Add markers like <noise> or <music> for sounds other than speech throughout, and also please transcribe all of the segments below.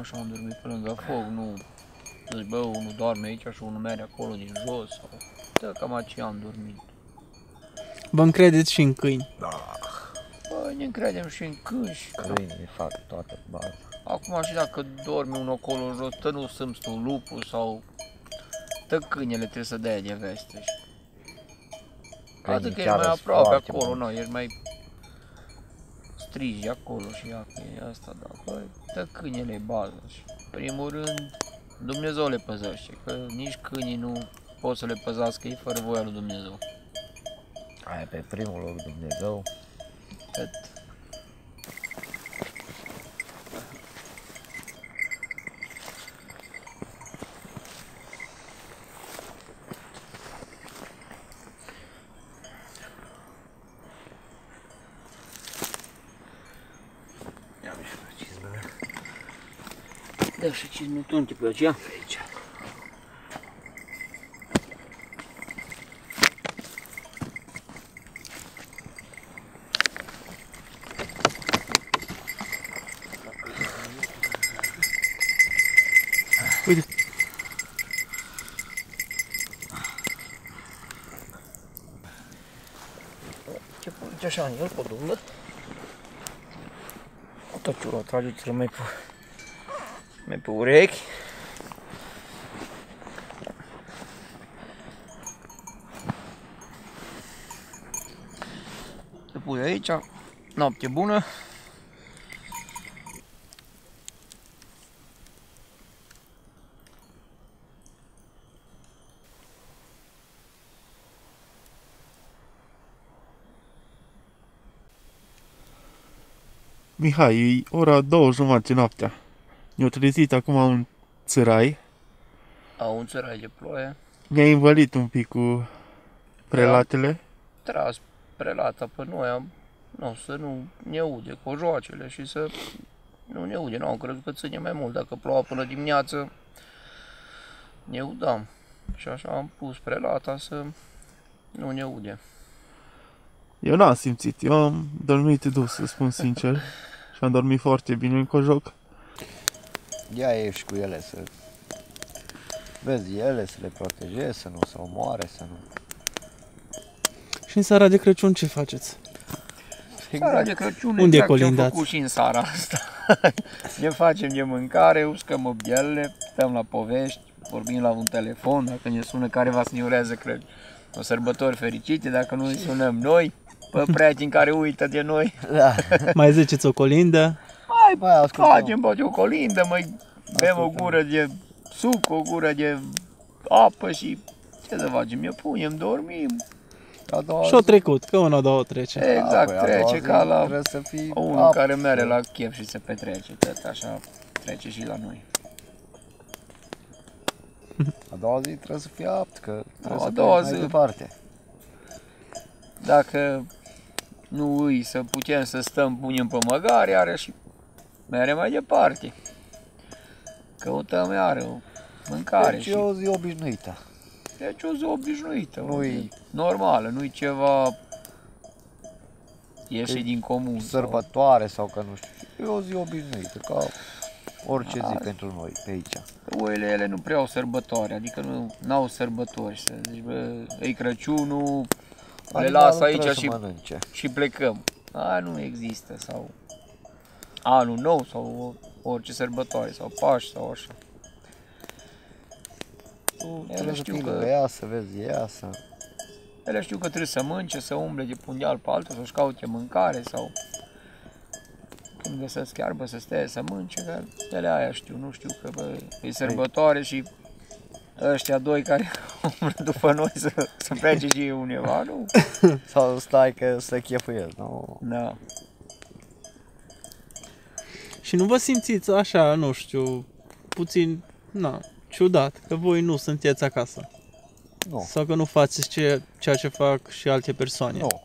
Uite cam așa am dormit pe lângă foc, nu zici, bă, unul doarme aici și unul merge acolo din jos sau... Uite cam aceea am dormit. Vă încredeți și în câini. Bă, ne încredem și în câini și că Câinii fac toată baza. acum și dacă dorme unul acolo în jos, tă nu sâmți tu lupul sau... Tă câinele trebuie să dea de veste. și- Câinii Atât că ești chiar mai sunt aproape foarte acolo, buni. nu, ești mai strigi acolo și ia că e asta, da. Băi, dă câinele e bază și, primul rând, Dumnezeu le păzește, că nici câinii nu pot să le păzească ei fără voia lui Dumnezeu. Aia pe primul loc Dumnezeu. Cât Ia și cizmele. Dă și cizme tu unde pe aceea? Aici. Uite. Ce pune așa în el, pe dumnă? Tot ce o trageți mai pe, mai pe urechi. Te pui aici, noapte bună. Mihai, e ora două jumate noaptea. Ne-au trezit acum un țărai. Au un țărai de ploaie. Mi-a invalit un pic cu prelatele. tras prelata pe noi, am, nu, să nu ne ude cojoacele și să nu ne ude. Nu am crezut că ține mai mult. Dacă ploua până dimineață, ne udam. Și așa am pus prelata să nu ne ude. Eu n-am simțit. Eu am dormit dus, să spun sincer. <laughs> Și am dormit foarte bine în cojoc. Ia ești cu ele să vezi ele, să le protejezi, să nu se omoare, să nu... Și în seara de Crăciun ce faceți? Seara de Crăciun, Unde exact ce am colindați? făcut și în seara asta. <laughs> ne facem de mâncare, uscăm obielele, stăm la povești, vorbim la un telefon, dacă ne sună careva să ne urează Crăciun. O sărbători fericite, dacă nu îi sunăm noi, pe <laughs> prieteni care uită de noi. Da, Mai ziceți o colindă? Mai mai ascultăm. facem poate o colindă, mai bem o gură de suc, o gură de apă și ce să facem, ne punem, dormim. A doua Și-o zi- trecut, că una, două trece. Exact, păi a doua trece zi ca la Trebuie să fii unul apt care merge să- la chef și se petrece, tot așa trece și la noi. A doua zi trebuie să fii apt, că trebuie A să doua pleci mai zi. departe. Dacă nu îi să putem să stăm, punem pe măgare, are și merge mai departe. Căutăm iară o mâncare Deci și e o zi obișnuită. deci o zi obișnuită, o Nu-i- zi normală, nu-i ceva ieși Că-i din comun. sau- Sărbătoare sau că nu știu. E o zi obișnuită, ca orice zi Asta. pentru noi pe aici. Oile ele nu prea au sărbători, adică nu au sărbători. Să zici, bă, e Crăciunul, le Animalul las aici trebuie să și, mănânce. și plecăm. A, nu există, sau anul nou, sau orice sărbătoare, sau Paști, sau așa. Tu Ele trebuie să știu fii că- lângă ea, să vezi ea, să... Ele știu că trebuie să mănânce, să umble de pe un deal pe altul, să-și caute mâncare, sau când găsesc iarbă să stea să mănânce, că ele aia știu, nu știu că bă, e sărbătoare și ăștia doi care <laughs> umblă după noi să, să plece și ei undeva, nu? <laughs> Sau stai că să chefuiesc, nu? Da. Și nu vă simțiți așa, nu știu, puțin, na, ciudat, că voi nu sunteți acasă. Nu. Sau că nu faceți ce, ceea ce fac și alte persoane. Nu.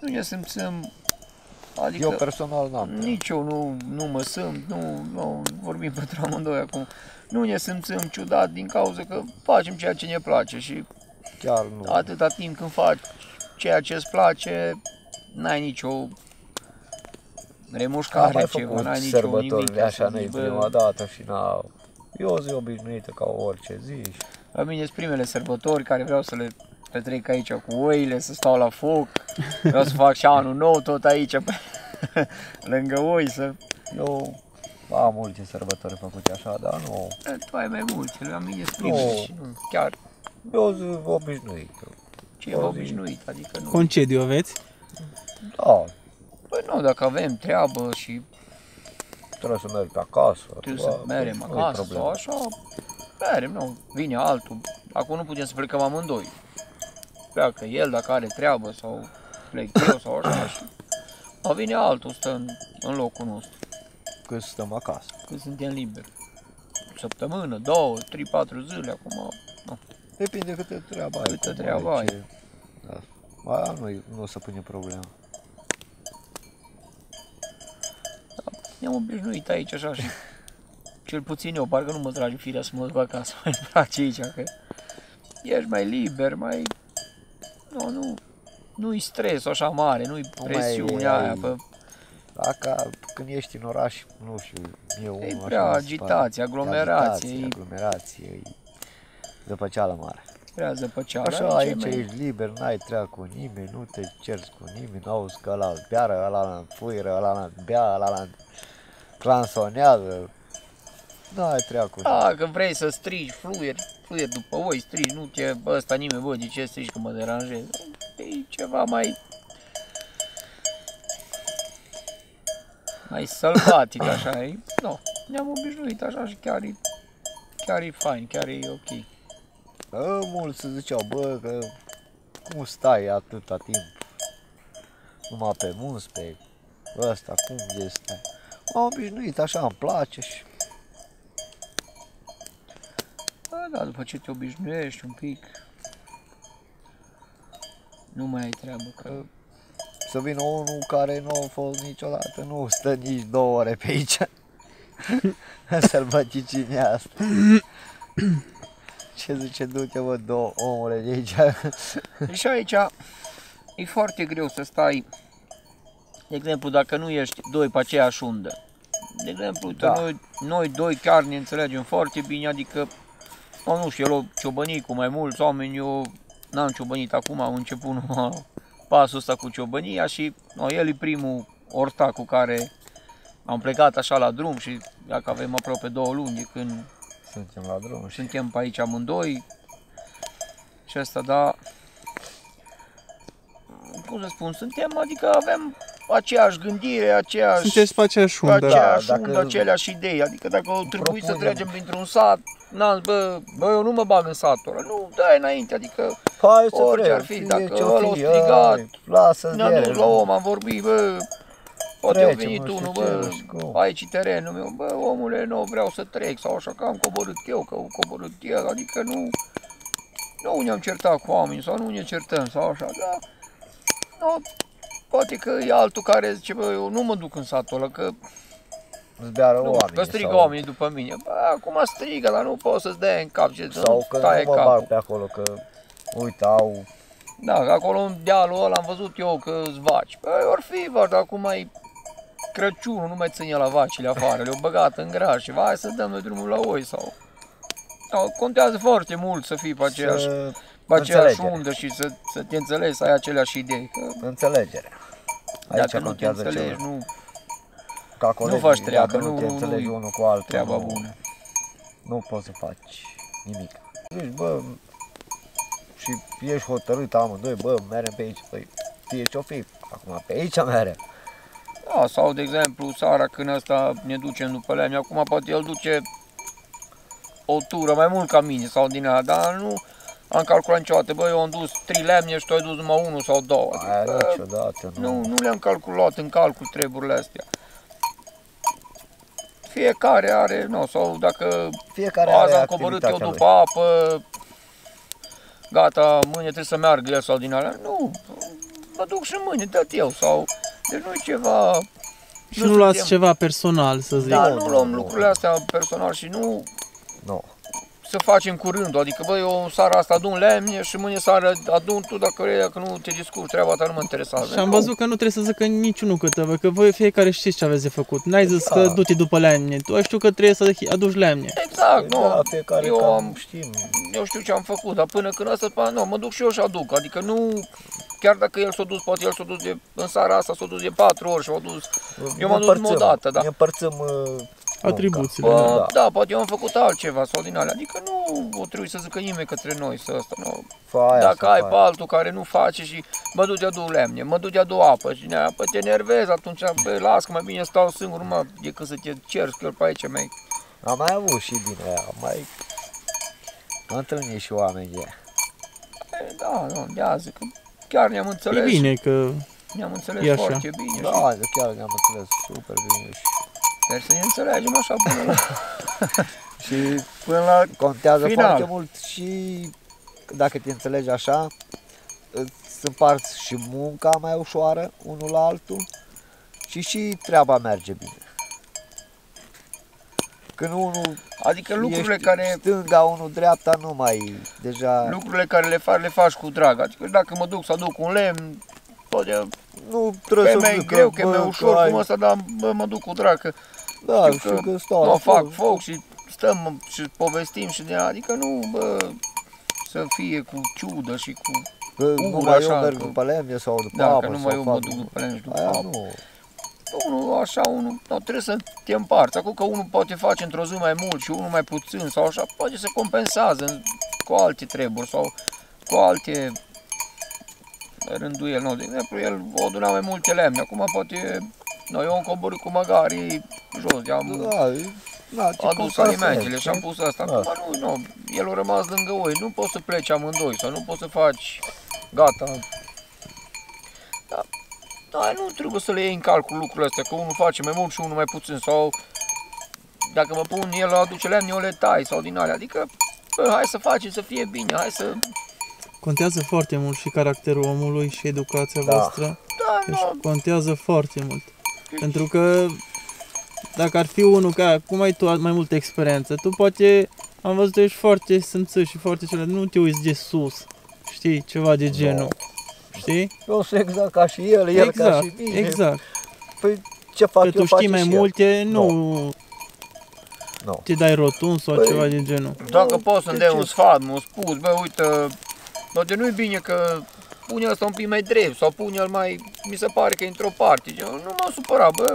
Nu ne simțim, adică Eu personal n-am. nici eu nu, nu mă simt, nu, nu vorbim <laughs> pentru amândoi acum, nu ne simțim ciudat din cauza că facem ceea ce ne place și Chiar nu. atâta timp când faci ceea ce îți place, n-ai nicio Am remușcare mai ceva, făcut n-ai nicio nimic. sărbătorile așa, să nu zici, bă, prima dată și n-au. Eu zi obișnuită ca orice zi. și La mine sunt primele sărbători care vreau să le petrec aici cu oile, să stau la foc. Vreau să fac și anul nou tot aici, pe, <laughs> lângă oi, să... Eu am multe sărbători făcute așa, dar nu. Tu ai mai multe, la mine sunt primele Nu. și nu, chiar Eu zi obișnuită. ce e O zi. obișnuit, adică nu. Concediu aveți? Da, Păi nu, dacă avem treabă și trebuie să merg pe acasă. trebuie da, să merem nu-i acasă problemă. sau așa, merem, nu, vine altul. Acum nu putem să plecăm amândoi. Pleacă el dacă are treabă sau plec eu sau așa și a, vine altul, stă în, în locul nostru, Când stăm acasă. când suntem liberi. Săptămână, două, trei, patru zile, acum nu. Depinde câte treabă ai. Câtă cum treabă ai. ce- Da. Aia nu, nu o să pune problemă. Ne-am obișnuit aici așa și cel puțin eu, parcă nu mă trage firea să mă duc acasă, <laughs> mai îmi place aici, că ești mai liber, mai... Nu, nu, nu-i stres așa mare, nu-i Nu mai presiunea ai- aia, pe, Dacă când ești în oraș, nu știu, e unul e așa prea mi se agitație, pare. aglomerație, Agitație, e aglomerație, e zăpăceală mare. prea zăpăceală. Așa, ce aici mai- ești liber, n-ai treabă cu nimeni, nu te cerți cu nimeni, n-auzi că ăla beară, ăla fuiră, ăla bea, ăla clansonează. N-ai treabă cu nimeni. Da, când vrei să strigi, fluier, fluier după oi, strigi, nu te, bă, ăsta nimeni, bă, de ce strigi că mă deranjez? E ceva mai... Mai sălbatic, așa, e, nu, ne-am obișnuit așa și chiar e, chiar e fain, chiar e ok. Bă, mulți ziceau, bă, că cum stai atâta timp? Numai pe mus, pe ăsta, cum este? M-am obișnuit, așa îmi place și Bă, da, după ce te obișnuiești un pic, nu mai ai treabă, că să vină unul care nu a fost niciodată, nu stă nici două ore pe aici. <laughs> Sălbăticine asta. Ce zice, du-te mă, două omule de aici. Și aici e foarte greu să stai, de exemplu, dacă nu ești doi pe aceeași undă. De exemplu, uite, Da. noi, noi doi chiar ne înțelegem foarte bine, adică, nu, nu știu, el o ciobănit cu mai mulți oameni, eu n-am ciobănit acum, am început numai pasul ăsta cu ciobănia și no, el e primul orta cu care am plecat așa la drum și dacă avem aproape două luni de când Suntem la drum și suntem pe aici amândoi și asta, da, cum să spun, suntem, adică avem aceeași gândire, aceeași, Sunteți pe aceeași undă. aceeași Da, undă, dacă- aceleași idei, adică dacă o trebuie să propunem- trecem printr-un sat, n bă, bă, eu nu mă bag în satul ăla, nu, dai înainte, adică Hai să Orice vrem, ar fi, fie dacă ce-o ăla a fi, strigat, hai, lasă ne-am dus la om, am vorbit, bă, poate Trecem, au venit nu știu unul, ce, bă, nu știu cum. aici e terenul meu, bă, omule, nu vreau să trec, sau așa că am coborât eu, că am coborât el, adică nu, nu ne-am certat cu oamenii, sau nu ne certăm, sau așa, da, nu, poate că e altul care zice, bă, eu nu mă duc în satul ăla, că îți beară nu, oamenii. că strigă sau, oamenii după mine, bă, acum strigă, dar nu poți să-ți dea în cap, ce Sau că taie nu mă capul. bag pe acolo, că uite, au Da, că acolo în dealul ăla am văzut eu că îți vaci. Păi, or fi, var, dar acum mai Crăciunul nu mai ține la vacile afară, le-au băgat în graș și hai să dăm noi drumul la oi sau... Da, contează foarte mult să fii pe aceeași, să... pe aceeași înțelegere. undă și să, să te înțelegi, să ai aceleași idei. Că Înțelegere. Aici dacă nu te contează înțelegi, ceva. nu Ca colegii, faci treabă, dacă nu- nu te nu- înțelegi nu-i unul cu altul, treaba nu, bună. nu poți să faci nimic. Zici, bă, și ești hotărât amândoi, bă, merem pe aici, păi, fie ce-o fi, acum pe aici merem. Da, sau de exemplu, seara când ăsta ne ducem după lemne, acum poate el duce o tură mai mult ca mine sau din aia, dar nu am calculat niciodată, bă, eu am dus trei lemne și tu ai dus numai unul sau două. Aia Adică, niciodată, nu. nu, nu le-am calculat în calcul treburile astea. Fiecare are, nu, sau dacă Fiecare azi are am coborât eu activitatea după lui. apă, gata, mâine trebuie să meargă el sau din alea. Nu, mă duc și mâine, dă eu sau... Deci nu e ceva... Și nu nu luați suntem- ceva personal, să zic. Da, Nu, nu nu, luăm nu. lucrurile astea personal și nu Nu. Să facem curând, adică băi, eu seara asta adun lemne și mâine seara adun tu dacă vrei, dacă nu te discuți, treaba ta nu mă interesează. Și am Nu. văzut că nu trebuie să zică niciunul câte, bă, că voi fiecare știți ce aveți de făcut. N-ai zis Da. că du-te după lemne, tu știu că trebuie să aduci lemne. Exact, nu. Da, fiecare eu, cam am, știm. eu știu ce am făcut, dar până când asta, pa, nu, mă duc și eu și aduc, adică nu, chiar dacă el s-a dus, poate el s-a dus de, în seara asta s-a dus de patru ori și a dus, eu m-am dus împărțim, o dată, da. Ne împărțim uh, Atribuțiile, munca. Bă, Da. da, poate eu am făcut altceva sau din alea, adică nu o trebuie să zică nimeni către noi să asta, nu. Fă aia, Dacă să ai faci. pe altul care nu face și mă duci adu lemne, mă duci adu apă și ne păi te nervezi atunci, bă, las că mai bine stau singur, numai decât să te cer că eu pe aici mai... Am mai avut și din aia, am mai am întâlnit și oameni de E, Da, nu, de azi, că chiar ne-am E înțeles, bine că ne-am înțeles E așa. foarte bine și Da, de chiar ne-am înțeles super bine și, sper să ne înțelegem așa până la... <laughs> și Până la contează Final. foarte mult și dacă te înțelegi așa, îți împarți și munca mai ușoară unul la altul și și treaba merge bine. Când unul adică lucrurile ești care stânga, unul dreapta, nu mai deja lucrurile care le faci, le faci cu drag. Adică dacă mă duc să aduc un lemn, poate nu că trebuie e să mai zic greu, că e bă, mai ușor ai- cum ăsta, dar bă, mă duc cu drag, că Da, știu știu că că stau mă la fac foc. foc și stăm și povestim și de adică nu, bă, să fie cu ciudă și cu... Că ură numai eu așa, merg că- după lemne sau după Da, apă că numai sau eu mă fac- duc după lemn și după Aia apă. nu. Unul așa, unul, nu, trebuie să te împarți. Acum că unul poate face într-o zi mai mult și unul mai puțin sau așa, poate să compensează în- cu alte treburi sau cu alte rânduieli. Nu, de exemplu, el o aduna mai multe lemne. Acum poate, nu, eu am coborât cu măgarii jos, am Da, e- da, ce adus compensează, alimentele și am știi? pus asta. Da. Acum nu, nu, el a rămas lângă voi, nu poți să pleci amândoi sau nu poți să faci, gata. Da, da, nu trebuie să le iei în calcul lucrurile astea, că unul face mai mult și unul mai puțin sau dacă mă pun el aduce lemne, eu le tai sau din alea, adică bă, hai să facem să fie bine, hai să, contează foarte mult și caracterul omului și educația Da. voastră. da, Deci nu, contează foarte mult. Pentru că dacă ar fi unul ca, cum ai tu mai multă experiență, tu poate, am văzut că ești foarte sânțăș și foarte cele, nu te uiți de sus, știi, ceva de genul, știi? Eu sunt exact ca și el, el ca exact, și mine. exact. Păi ce fac Că eu, tu face știi mai și el. multe, nu Nu. te dai rotund sau Păi, ceva de genul. Dacă Nu, poți să-mi de dai ce? un sfat, m-a spus, bă, uite, poate nu-i bine că pune asta un pic mai drept sau pune-l mai, mi se pare că e într-o parte, Gen, nu m-am supărat, bă,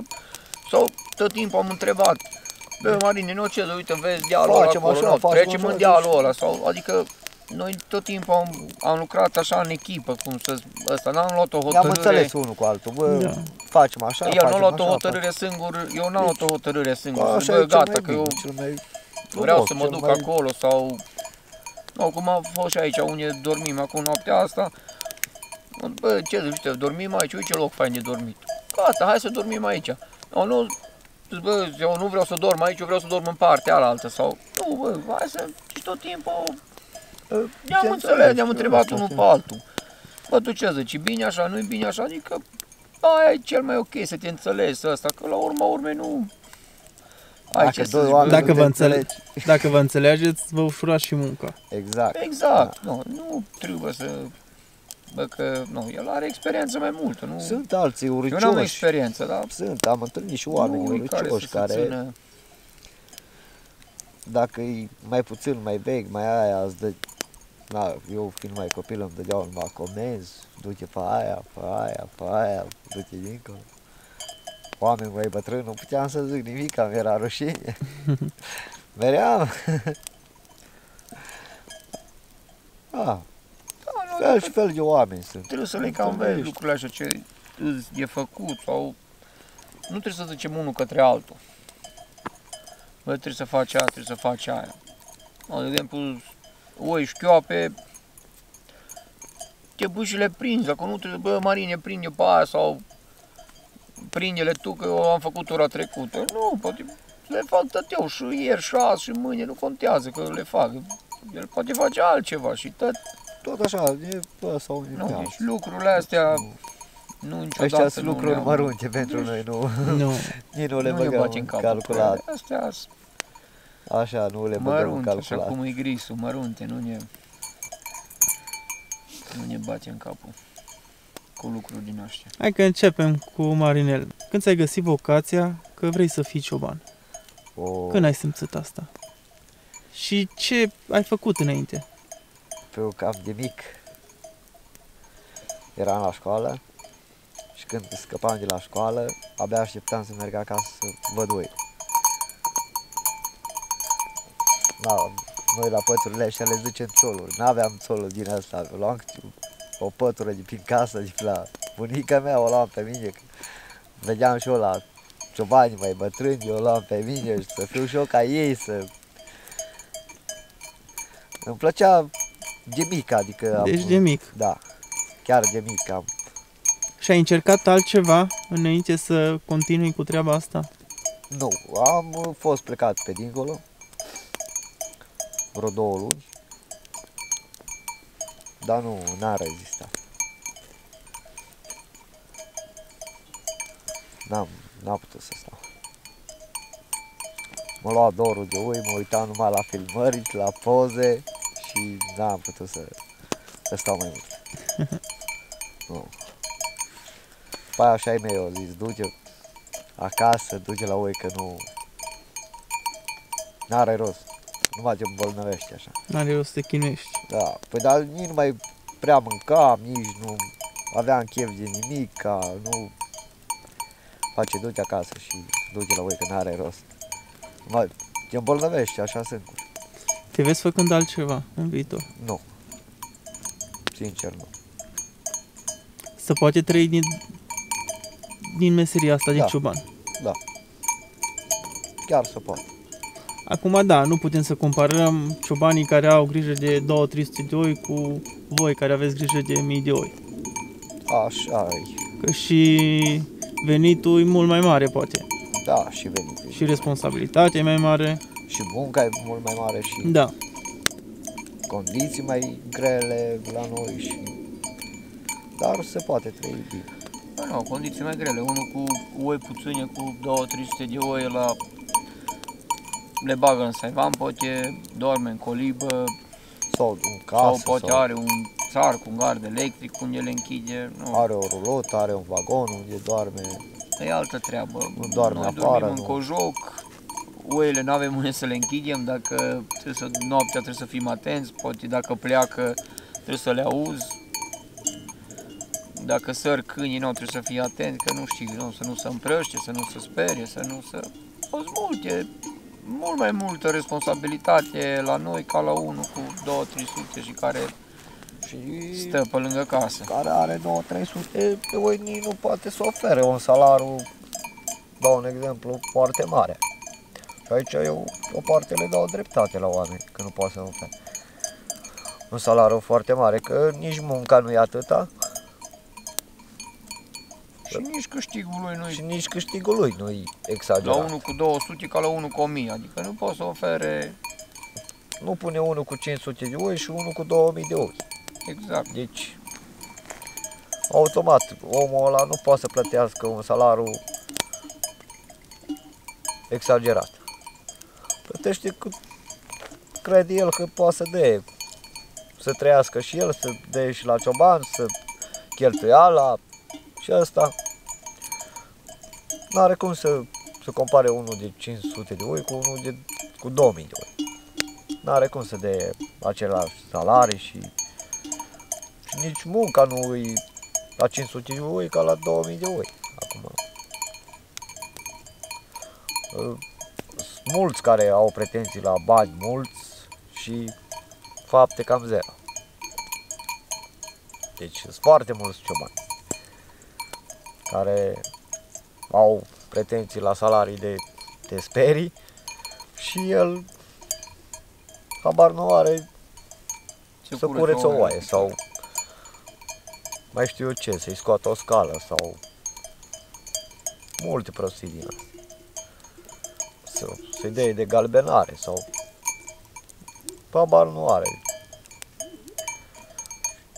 sau tot timpul am întrebat, bă, Marine, nu ce, uite, vezi dealul ăla Facem acolo, așa, nu, facem trecem așa, în dealul așa. ăla, sau, adică, noi tot timpul am, am lucrat așa în echipă, cum să ăsta, n-am luat o Ne-am hotărâre. înțeles unul cu altul, bă, Da. facem așa, El facem nu a luat o așa, hotărâre singur, eu n-am luat o hotărâre singur, facem- zic, Așa bă, e cel gata, mai că bine, eu cel mai vreau frumos, să mă cel duc mai- acolo sau... Nu, cum a fost și aici, unde dormim acum noaptea asta. Bă, ce zici, uite, dormim aici, uite ce loc fain de dormit. Gata, hai să dormim aici. Nu, nu, zic, bă, eu nu vreau să dorm aici, eu vreau să dorm în partea alaltă sau... Nu, bă, hai să... Și tot timpul Uh, ne-am te înțeles, înțelegi, ne-am eu întrebat știu, unul ce- pe altul. Bă, tu ce zici, e bine așa, nu e bine așa, adică aia e cel mai ok să te înțelegi să asta, că la urma urmei nu... Ai Dacă ce să doi zici, oameni bă, Dacă nu vă, te înțele- înțelegi. dacă vă înțelegeți, vă ușurați și munca. Exact. Exact, nu, nu trebuie să... Bă, că, nu, el are experiență mai multă, nu... Sunt alții eu n-am uricioși. experiență, dar... Sunt, am întâlnit și oameni nu, uricioși care... să se care, țină- dacă e mai puțin, mai vechi, mai aia, îți dă, na, eu fiind mai copil îmi dădeau numai comenzi, du-te pe aia, pe aia, pe aia, du-te dincolo. Oameni mai bătrâni, nu puteam să zic nimic, mi era rușine. <laughs> Meream. ah, Da, nu, fel și fel de oameni sunt. trebuie să le cam vezi Întâlnești. lucrurile așa ce îți e făcut sau... Nu trebuie să zicem unul către altul. Bă, trebuie să faci aia, trebuie să faci aia. No, de exemplu, oi șchioape, te pui și le prinzi, dacă nu trebuie, bă, Marine, prinde pe aia sau prinde-le tu, că eu am făcut ora trecută. Nu, poate le fac tot eu și ieri și azi și mâine, nu contează că le fac. El poate face altceva și tot. Tot așa, e pe sau unii Nu, pe deci alții. lucrurile astea nu niciodată Ăștia sunt nu lucruri ne-am- Deci, mărunte pentru noi, nu, <laughs> nici nu le Nu. nu ne băgăm bagi în în cap. calculat. Astea sunt Așa, nu le băgăm în Mărunte, așa calculat. cum e grisul, mărunte, nu ne... Nu ne bate în capul cu lucruri din astea. Hai că începem cu Marinel. Când ți-ai găsit vocația că vrei să fii cioban? O, Când ai simțit asta? Și ce ai făcut înainte? pe o cap de mic eram la școală și când scăpam de la școală, abia așteptam să merg acasă să văd oi. Da, noi la păturile astea le zicem țoluri. N-aveam țolul din asta, luam câte o pătură de prin casă, de pe la bunica mea, o luam pe mine. că Vedeam și eu la ciobani mai bătrâni, eu o luam pe mine și să fiu și eu ca ei, să... Îmi plăcea de mic, adică... am- Deci de mic. Da, chiar de mic am. Și ai încercat altceva înainte să continui cu treaba asta? Nu, am uh, fost plecat pe dincolo vreo două luni, dar nu, n-a rezistat. N-am, n-am putut să stau. Mă lua dorul de ui, mă uitam numai la filmări, la poze și n-am putut să, să stau mai mult. <laughs> nu. După aia așa ai mei au zis, du-te acasă, du-te la oi că nu... N-are rost. Nu mai te îmbolnăvești așa. N-are rost să te chinuiești. Da, păi dar nici nu mai prea mâncam, nici nu aveam chef de nimic, ca nu face du-te acasă și du-te la voi că n-are rost. Mai, te îmbolnăvești, așa sunt. Te vezi făcând altceva în viitor. Nu. Sincer, nu. Să poate trăi din, din meseria asta de Da. cioban. Da. Chiar să pot. Acum da, nu putem să comparăm ciobanii care au grijă de 2-300 de oi cu voi care aveți grijă de mii de oi. Așa e. Că și venitul e mult mai mare poate. Da, și venit. Și responsabilitatea e mai mare. și munca e mult mai mare și Da. condiții mai grele la noi și... Dar se poate trăi bine. Bă, nu, condiții mai grele. Unul cu oi puține, cu 2-300 de oi la le bagă în saivan, poate dorme în colibă, Sau un sau casă, poate sau are un țar cu un gard electric unde le închide. Nu, are o rulotă, are un vagon unde doarme. e altă treabă. Nu doarme Noi afară, dormim în nu. cojoc, oile nu avem unde să le închidem, dacă trebuie să, noaptea trebuie să fim atenți, poate dacă pleacă trebuie să le auzi. Dacă săr câinii, nu trebuie să fii atent, că nu știi, nu, să nu se împrăște, să nu se sperie, să nu se... Au multe, mult mai multă responsabilitate la noi ca la unul cu 2-300 și care Și stă pe lângă casă. care are 2-300 de oi nici nu poate să ofere un salariu, dau un exemplu, foarte mare. Și aici eu o parte le dau dreptate la oameni, că nu poate să ofere. Un salariu foarte mare, că nici munca nu e atâta Și nici câștigul lui nu și e nici câștigul lui nu e la exagerat. unul cu 200 ca la unul cu 1000, adică nu poți să ofere Nu pune unul cu 500 de oi și unul cu 2000 de oi. exact. Deci, automat, omul ăla nu poate să plătească un salariu exagerat. Plătește cât crede el că poate să dea, să trăiască și el, să dea și la cioban, să cheltuiala și asta. Nu are cum să, să compare unul de 500 de oi cu unul de, cu 2000 de oi. Nu are cum să dea același salarii și și nici munca nu e la 500 de oi ca la 2000 de oi. Acum. Uh, Sunt mulți care au pretenții la bani mulți și fapte cam zero. Deci sunt foarte mulți ciobani care au pretenții la salarii de te sperii și el habar nu are să curețe o oaie sau mai știu eu ce, să-i scoată o scală sau multe prostii din astea. Să, să-i dea de galbenare sau habar nu are.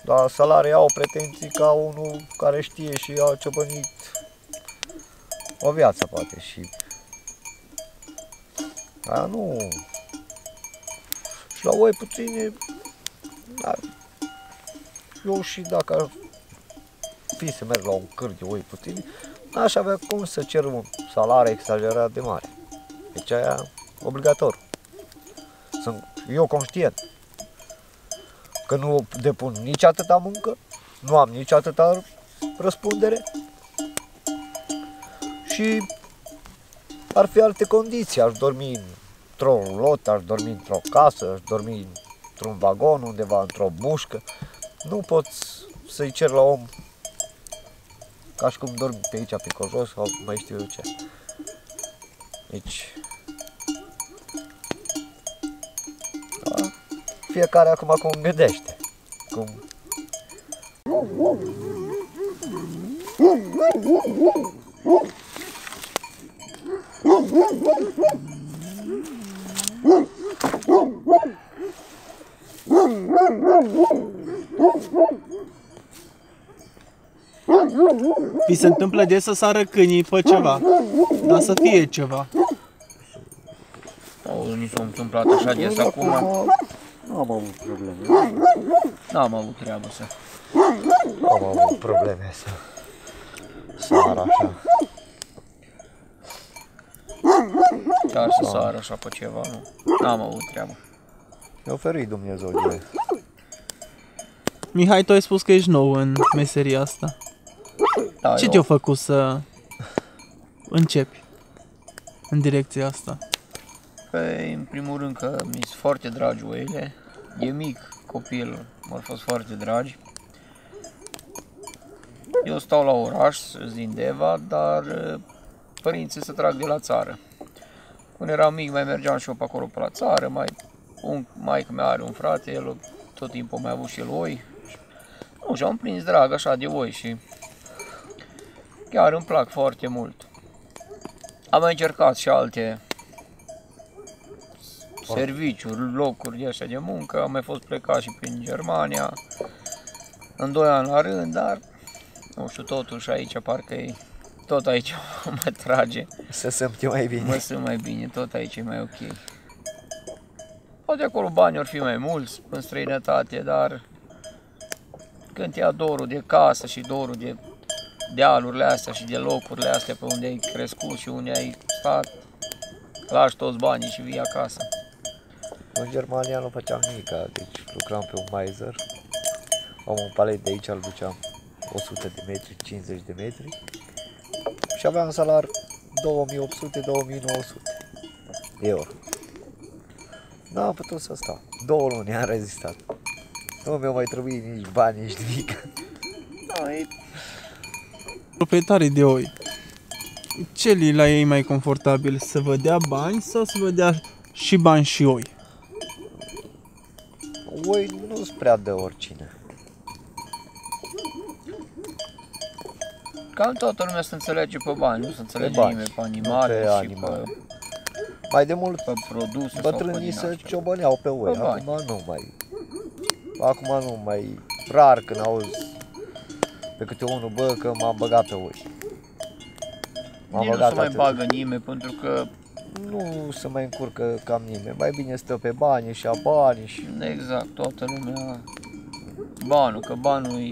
Dar salarii au pretenții ca unul care știe și a ciobănit o viață poate și Aia nu, la oi puține, da, eu și dacă ar fi să merg la un câr de oi puține, n-aș avea cum să cer un salariu exagerat de mare. Deci aia obligatoriu. Sunt eu conștient că nu depun nici atâta muncă, nu am nici atâta răspundere și ar fi alte condiții, aș dormi într-un lot, aș dormi într-o casă, aș dormi într-un vagon undeva, într-o mușcă. Nu poți să-i cer la om ca și cum dormi pe aici, pe cojos sau mai știu eu ce. Deci, da, fiecare acum cum gândește. Cum... Vi se întâmplă de să sară câinii pe ceva, dar să fie ceva. Au, nu s-a întâmplat așa des acum. Nu am avut probleme. N-am avut treabă să... Nu am avut probleme să sară așa. Dar să sară așa pe ceva, nu. N-am avut treabă. Mi-a oferit Dumnezeu de Mihai, tu ai spus că ești nou în meseria asta. Da, Ce eu- te-a făcut să începi în direcția asta? Păi, în primul rând că mi sunt foarte dragi oile. E mic copil, m-au fost foarte dragi. Eu stau la oraș, sunt din Deva, dar uh, părinții se trag de la țară. Când eram mic mai mergeam și eu pe acolo pe la țară, mai un maică mea are un frate, el tot timpul a mai avut și el oi. Nu, și am prins drag așa de oi și chiar îmi plac foarte mult. Am mai încercat și alte serviciuri, locuri de așa de muncă, am mai fost plecat și prin Germania, în 2 ani la rând, dar nu știu, totuși aici parcă e, tot aici <laughs> mă trage, să simți mai bine. mă simt mai bine, tot aici e mai ok. Poate acolo bani ar fi mai mulți în străinătate, dar când te ia dorul de casă și dorul de dealurile astea și de locurile astea pe unde ai crescut și unde ai stat, lași toți banii și vii acasă. În Germania nu făceam nimic, deci lucram pe un Meiser. Am un palet de aici, îl duceam 100 de metri, 50 de metri. Și aveam un salar 2800-2900 de euro. N-am putut să stau. Două luni am rezistat. Nu mi-au mai trebuit nici bani, nici nimic. Da, e Proprietarii de oi, ce li la ei mai confortabil? Să vă dea bani sau să vă dea și bani și oi? Oi nu sunt prea de oricine. Cam toată lumea se înțelege pe bani, nu se înțelege bani, nimeni pe nu animale pe și animale. pe, Mai de mult pe produse sau pe bătrânii din se astea. ciobăneau pe oi, Pe bani. acum nu mai. Acum nu mai. Rar când auzi pe câte unul, bă, că m-am băgat pe oi. M-am Nici nu băgat se mai atât. bagă nimeni pentru că Nu se mai încurcă cam nimeni. Mai bine stă pe bani și a bani și... exact toată lumea banul, că banul e,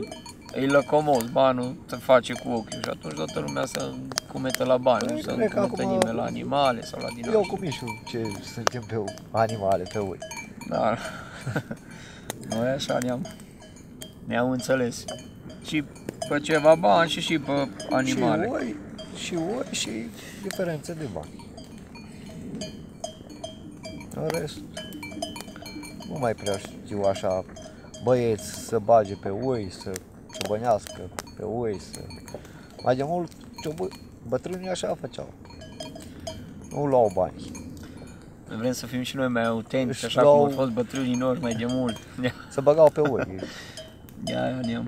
e lăcomos, banul te face cu ochiul și atunci toată lumea să cumete la bani, Păi, nu să cred că cumete acum- nimeni la animale sau la din Eu astea. cu Mișu, ce suntem pe animale, pe oi. Da. <laughs> Noi așa ne-am, ne-am înțeles. Și pe ceva bani și și pe animale. Și oi, și oi și diferențe de bani. În rest, nu mai prea știu așa băieți să bage pe oi, să ciobănească pe oi, să... Mai de mult, ciobă... bătrânii așa făceau. Nu luau bani. Noi vrem să fim și noi mai autentici, Își așa luau- cum au fost bătrânii noștri mai de mult. Se băgau pe oi. De aia ne-am...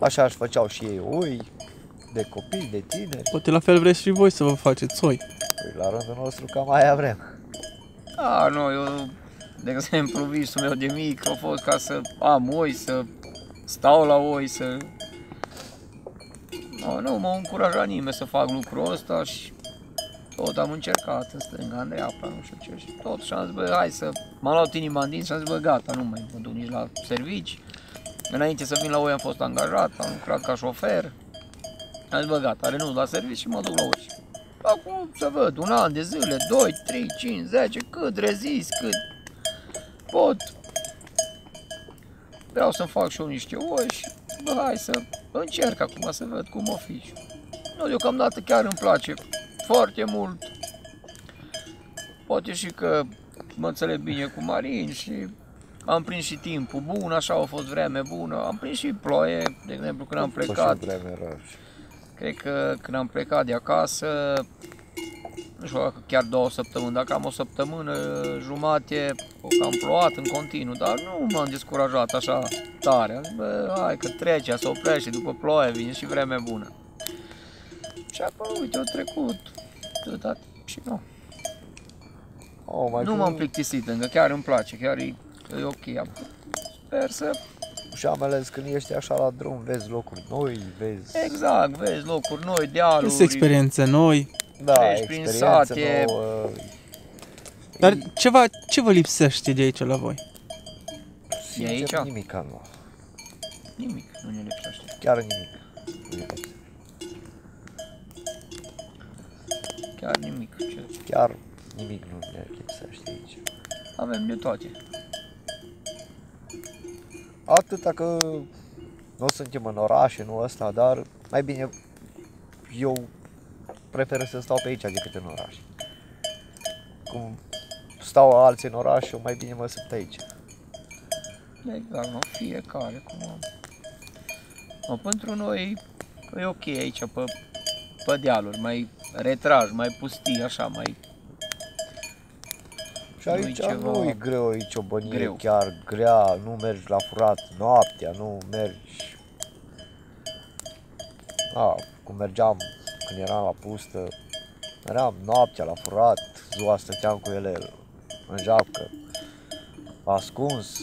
Așa își făceau și ei oi, de copii, de tineri. Poate la fel vreți și voi să vă faceți oi. Păi, la rândul nostru cam aia vrem. A, nu, eu, de exemplu, visul meu de mic a fost ca să am oi, să stau la oi, să... Nu, nu m-a încurajat nimeni să fac lucrul ăsta și tot am încercat în stânga, în dreapta, nu știu ce, și tot și am zis, bă, hai să, m-am luat inima în dinți și am zis, bă, gata, nu mai mă duc nici la servici. Înainte să vin la voi am fost angajat, am lucrat ca șofer. Am zis, bă, gata, renunț la servici și mă duc la voi. Acum să văd, un an de zile, 2, 3, 5, 10, cât rezist, cât pot. Vreau să-mi fac și eu niște oi și, bă, hai să încerc acum să văd cum o fi. Nu, deocamdată chiar îmi place foarte mult. Poate și că mă înțeleg bine cu Marin și am prins și timpul bun, așa a fost vreme bună. Am prins și ploaie, de exemplu când am plecat. vreme rău. Cred că când am plecat de acasă, nu știu dacă chiar două săptămâni, dacă am o săptămână jumate, o cam plouat în continuu, dar nu m-am descurajat așa tare. Am zis, bă, hai că trece, să oprește, după ploaie vine și vreme bună. Și apoi, uite, au trecut atâta timp și nu. Oh, mai Nu tu- m-am plictisit încă, chiar îmi place, chiar e, e ok. Am- Sper să, Și am ales când ești așa la drum, vezi locuri noi, vezi... exact, vezi locuri noi, dealuri. Sunt experiențe noi. Da, treci prin experiență sate. nouă, Dar ceva, ce vă lipsește de aici la voi? sincer, aici? nimic nu. Nimic nu ne lipsește. Chiar nimic. Nimic. Chiar nimic. Ce? Chiar nimic nu ne lipsește aici. Avem de toate. Atâta că nu suntem în orașe, nu ăsta, dar mai bine eu prefer să stau pe aici decât în oraș. Cum stau alții în oraș, eu mai bine mă simt aici. Exact, nu? Fiecare cum am. Mă, pentru noi e ok aici pe, pe dealuri, mai retraj, mai pustii, așa, mai... Și Nu-i aici ceva nu e greu, e ciobănie greu. chiar grea, nu mergi la furat noaptea, nu mergi... A, cum mergeam când eram la pustă, mergeam noaptea la furat, ziua stăteam cu ele în japcă, ascuns,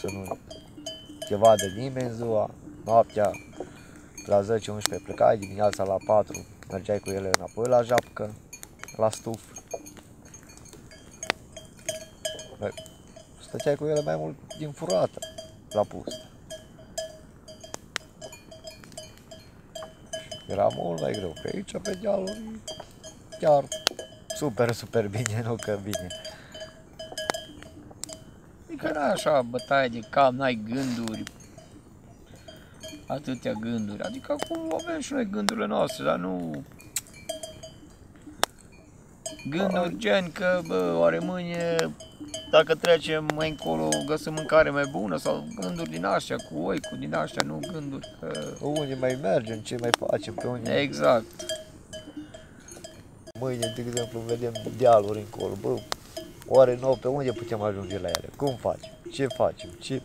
să nu te vadă nimeni ziua, noaptea la 10-11 plecai, dimineața la 4 mergeai cu ele înapoi la japcă, la stuf. Stăteai cu ele mai mult din furată la pustă. Era mult mai greu. Pe aici, pe dealuri, chiar super, super bine, nu că bine. Adică n-ai așa bătaie de cap, n-ai gânduri, atâtea gânduri. Adică acum avem și noi gândurile noastre, dar nu... Gânduri gen că, bă, oare mâine, dacă trecem mai încolo, găsim mâncare mai bună sau gânduri din astea, cu oi, cu din astea, nu gânduri că... Pe unde mai mergem, ce mai facem, pe unde Exact. mâine, de exemplu, vedem dealuri încolo, bă, oare nouă pe unde putem ajunge la ele? Cum facem? Ce facem? Ce...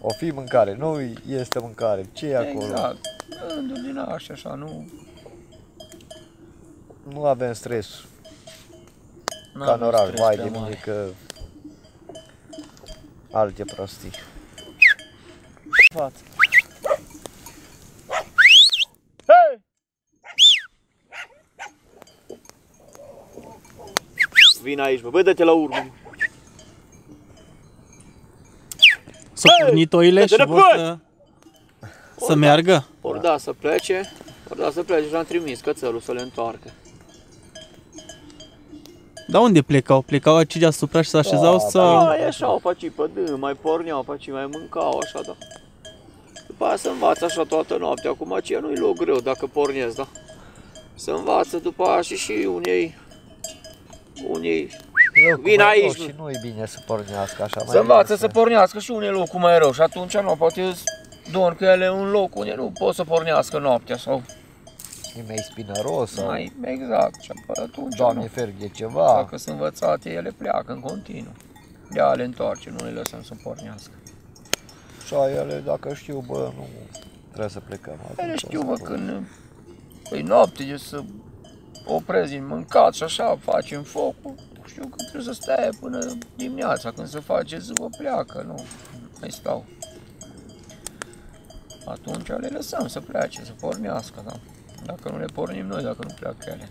O fi mâncare, nu este mâncare, ce e acolo? Exact. Gânduri din astea, așa, nu... Nu avem stres nu ca în avem oraș, stres vai prea de mine mare. că alte prostii. Față. Vin aici, bă, bă, dă-te la urmă. S-au pornit oile și Dă-te vor de să, să meargă? Ori da să plece, ori da să plece și l-am trimis cățelul să le întoarcă. Dar unde plecau? Plecau aici deasupra și se așezau Da, sau... Da, ieșeau pe aici, pe dâm, mai porneau pe aici, mai mâncau, așa, da. După aia să învață așa toată noaptea, acum aceea nu-i loc greu dacă pornesc, da. Să învață după aia și și unei, unei, Eu, cum Vin mai aici, rău nu. Și nu e bine să pornească așa mai să învață bine să pornească și unei locul mai rău și atunci nu, poate dorm cu ele în loc unde nu pot să pornească noaptea sau E mai spinăros sau, mai exact, și apoi atunci Doamne nu. fer de ceva. Dacă sunt învățate, ele pleacă în continuu. De le întoarce, nu le lăsăm să pornească. Așa ele, dacă știu, bă, nu trebuie să plecăm. Ele atunci știu, o bă, să când e noapte, de să oprezi din mâncat și așa, facem focul, știu că trebuie să stai până dimineața, când se face ziua, pleacă, nu mai stau. Atunci le lăsăm să plece, să pornească, da? Dacă nu le pornim noi, dacă nu pleacă ele.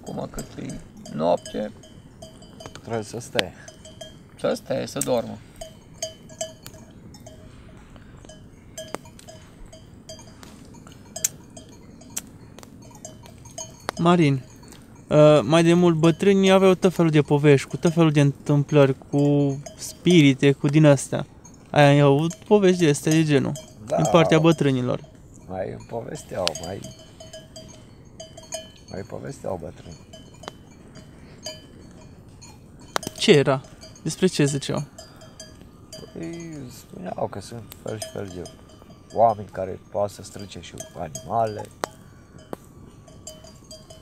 Acum cât e noapte, Trebuie să stai. să stai, să doarmă. Marin, uh, mai de mult bătrânii aveau tot felul de povești, cu tot felul de întâmplări, cu spirite, cu din astea. Ai avut povești de astea de genul, Da, din partea bătrânilor. Mai îmi povesteau, mai... Mai povesteau bătrâni. Ce era? Despre ce ziceau? Ei spuneau că sunt fel și fel de oameni care poate să strice și animale,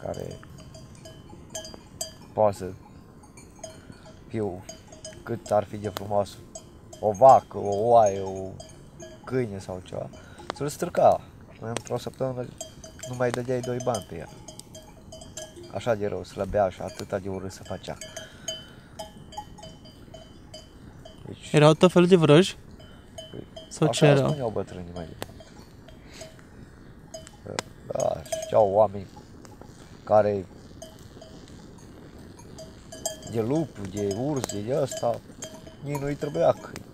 care poate să fiu cât ar fi de frumos o vacă, o oaie, o câine sau ceva, să-l strica. Până într-o săptămână nu mai dădeai doi bani pe el. Așa de rău, slăbea și atâta de urât să facea. Deci, Erau tot felul de vrăji? Sau ce Așa erau? spuneau bătrânii mai departe. Că, Da, știau oameni care de lupu, de urs, de ăsta, nici nu-i trebuia câini.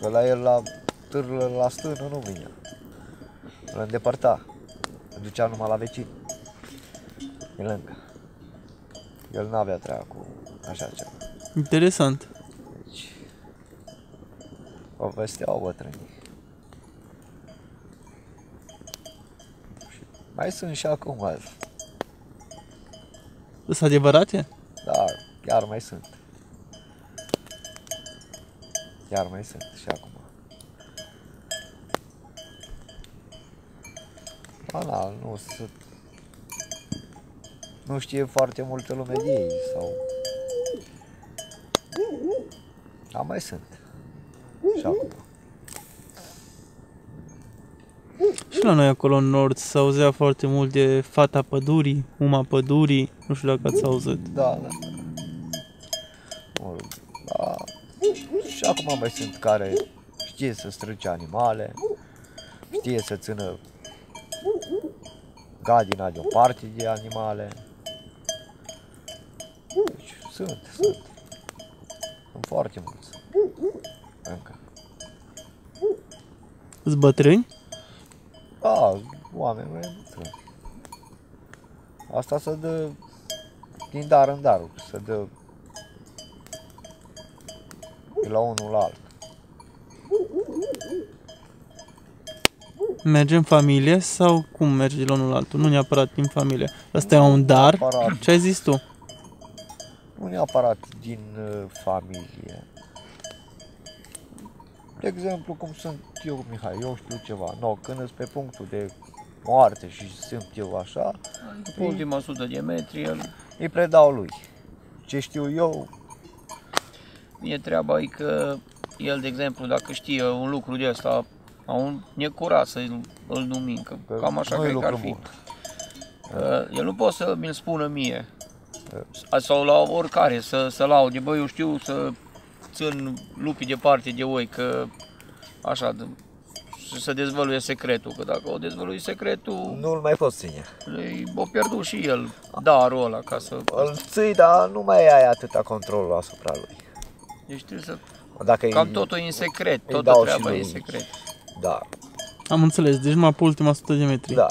Că la el la târlă, la stână nu vinea. Îl îndepărta. Îl ducea numai la vecini. Pe lângă. El n-avea treabă cu așa ceva. Interesant. Deci, povesteau bătrânii. Și mai sunt și acum azi. Sunt adevărate? Da, chiar mai sunt. Chiar mai sunt și acum. Banal, nu sunt... Nu știe foarte multă lume de ei sau... Da, mai sunt. Și acum. Și la noi acolo în nord se auzea foarte mult de fata pădurii, uma pădurii, nu știu dacă ați auzit. Da, da. Mă rog, Da. Și acum mai sunt care știe să strânge animale, știe să țină gadina de o parte de animale. Deci, sunt, sunt. Sunt foarte mulți. Încă. Sunt bătrâni? Da, oameni mai bătrâni. Asta se dă din dar în dar, se dă de la unul la altul. Merge în familie sau cum merge de la unul la altul? Nu neapărat din familie. Asta e un dar? Neapărat, Ce ai zis tu? nu neapărat din uh, familie. De exemplu, cum sunt eu, Mihai, eu știu ceva, no, când sunt pe punctul de moarte și sunt eu așa, Pe ultima sută de metri, el, îi predau lui. Ce știu eu, mie treaba e că el, de exemplu, dacă știe un lucru de ăsta, a un necurat să îl numim, că că cam așa nu e cred că ar lucru fi. bun. Uh, El nu poate să mi-l spună mie sau la oricare să, să laude, băi, eu știu să țin lupii departe de oi, că așa, de- și să dezvăluie secretul, că dacă o dezvălui secretul, Nu-l mai poți ține. îi o pierdut și el darul ăla ca să... Îl ții, dar nu mai ai atâta control asupra lui. Deci trebuie să... Dacă Cam îi- totul e în secret, îi toată dau și treaba e lui. în secret. Da, Am înțeles, deci numai pe ultima 100 de metri. da.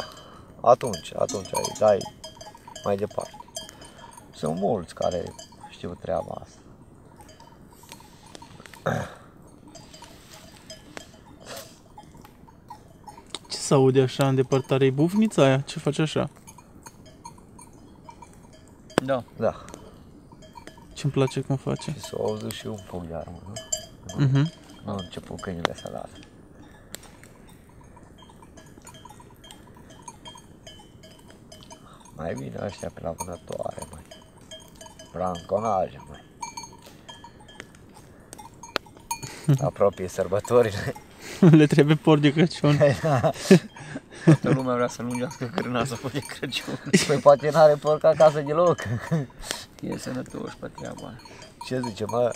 Atunci, atunci îi dai mai departe. Sunt mulți care știu treaba asta. Ce se aude așa în depărtare? E bufnița aia? Ce face așa? Da. Da. Ce-mi place cum face. Și să auzi și un foc de armă, nu? Mhm. Nu a început câinile să lasă. Mai bine ăștia pe la vânătoare, mai. Branconaje, mai. Apropie sărbătorile. <laughs> Le trebuie por de Crăciun. <laughs> Toată lumea vrea să lungească cârna să de Crăciun. Păi poate n-are porc acasă deloc. <laughs> E sănătos pe treaba aia. Ce zice, mă?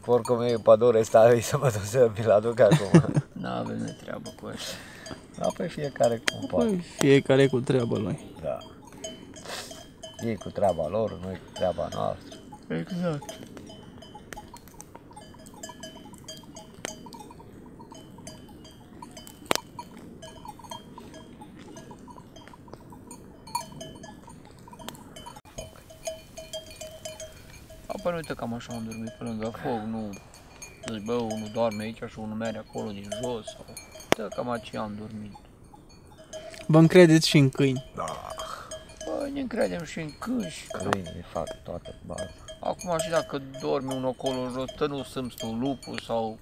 Porcul meu e padore, ăsta să mă duc să mi-l aduc acum. N-avem noi treabă cu așa. Da, pe fiecare cum poate. Păi, fiecare cu treaba lui. Da. Ei cu treaba lor, noi cu treaba noastră. Exact. Apoi uite cam așa am dormit pe lângă foc, nu Deci bă, unul doarme aici și unul merge acolo din jos sau... Uite cam aceea am dormit. Vă încredeți și în câini. Bă, ne încredem și în câși. Câinii fac toată baza. Acum și dacă dormi unul acolo jos, tă nu sâmți tu lupul sau...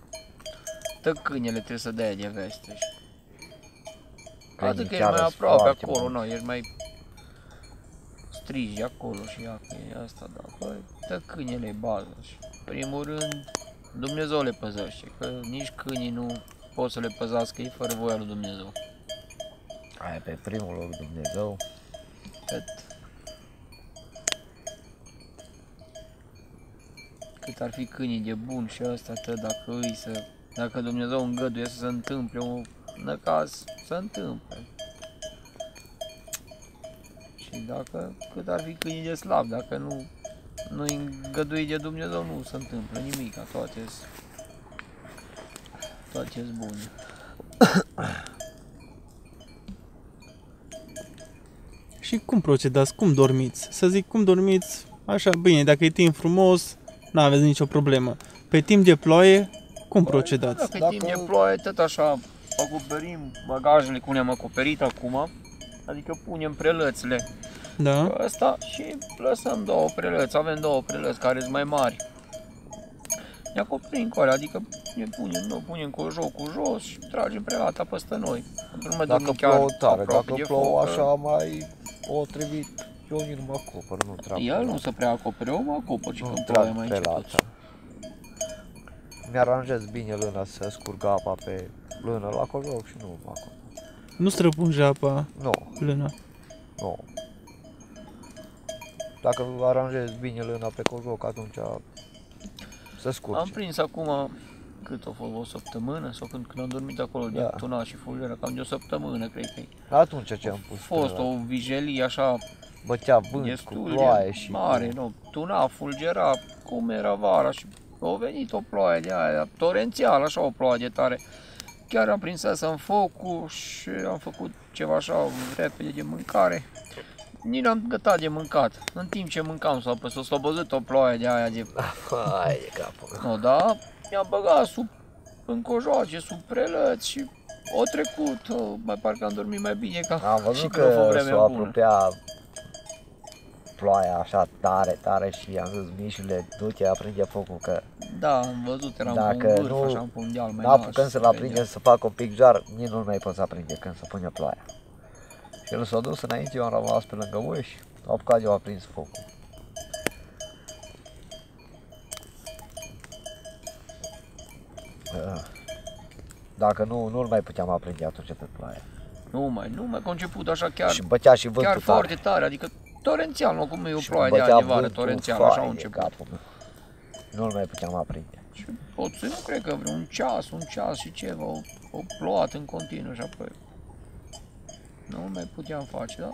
Tă câinele trebuie să dea de veste. și- Câinii Atât că chiar ești mai sunt aproape foarte acolo, buni. nu, ești mai strigi acolo și ia că e asta, da. Băi, dă câinele e bază și primul rând Dumnezeu le păzește, că nici câinii nu pot să le păzească ei fără voia lui Dumnezeu. Aia e pe primul loc Dumnezeu. Cât cât ar fi câinii de bun și ăsta, tă, dacă îi să, dacă Dumnezeu îngăduie să se întâmple un năcaz, să întâmple. Și dacă, cât ar fi câinii de slab, dacă nu, nu îngăduie de Dumnezeu, nu se întâmplă nimic, toate toate sunt bune. Și cum procedați? Cum dormiți? Să zic, cum dormiți? Așa, bine, dacă e timp frumos, n-aveți nicio problemă. Pe timp de ploaie, cum procedați? Dacă, Dacă- timp de ploaie, tot așa acoperim bagajele cum ne-am acoperit acum, adică punem prelățile Da? pe ăsta și lăsăm două prelăți, avem două prelăți care sunt mai mari. Ne acoperim cu alea, adică ne punem, nu punem cu jocul jos și tragem prelata peste noi. Pentru că Dacă dormim chiar plouă tare, aproape dacă de plouă foc, așa mai potrivit, eu nici nu mă acopăr, nu treabă. El nu se prea acopere, eu mă acopăr și nu când ploaie trag mai pe încet. lata. Mi-aranjez bine lâna să scurgă apa pe lână la cojoc și nu mă acopăr. Nu străpunge apa Nu, lână. nu. Dacă aranjez bine lâna pe cojoc, atunci se Am scurge. prins acum, cât a fost, o săptămână sau când, când am dormit acolo de Da. tuna și fulgeră, cam de o săptămână, cred că Atunci ce am pus a fost pe ăla? o vijelie așa Bătea vânt cu destul ploaie de și mare, cu... nu, tuna, fulgera, cum era vara și a venit o ploaie de aia, torențial, așa o ploaie de tare. Chiar am prins în focul și am făcut ceva așa repede de mâncare. Nici n-am gătat de mâncat. În timp ce mâncam s-a păsat, s-a văzut o ploaie de aia de <laughs> Hai de capul. No, da, mi-am băgat sub în cojoace, sub prelăți și o trecut, o, mai parcă am dormit mai bine ca Am și văzut când a fost că vremea s-o bună. apropia ploaia așa tare, tare și am zis Mișule, du-te, aprinde focul că Da, am văzut, eram Dacă pe un vârf, nu- așa, pe un deal mai n-apucăm înalt, să-l se aprindem vedea. să facă un pic jar, nici nu mai pot să aprinde când se pune ploaia. Și el s-a dus înainte, eu am rămas pe lângă voi și am apucat eu aprins focul. Dacă nu, nu-l mai puteam aprinde atunci pe ploaie. Nu mai, nu mai conceput așa chiar, și bătea și vântul chiar tare. foarte tare, adică torențial, nu cum e o Și ploaie de bătea aia de vară, vântul, torențial, așa fai au de început. capul meu. Nu-l mai puteam aprinde. Și pot să nu cred că vreun ceas, un ceas și ceva, o, o plouat în continuu și apoi nu mai puteam face, dar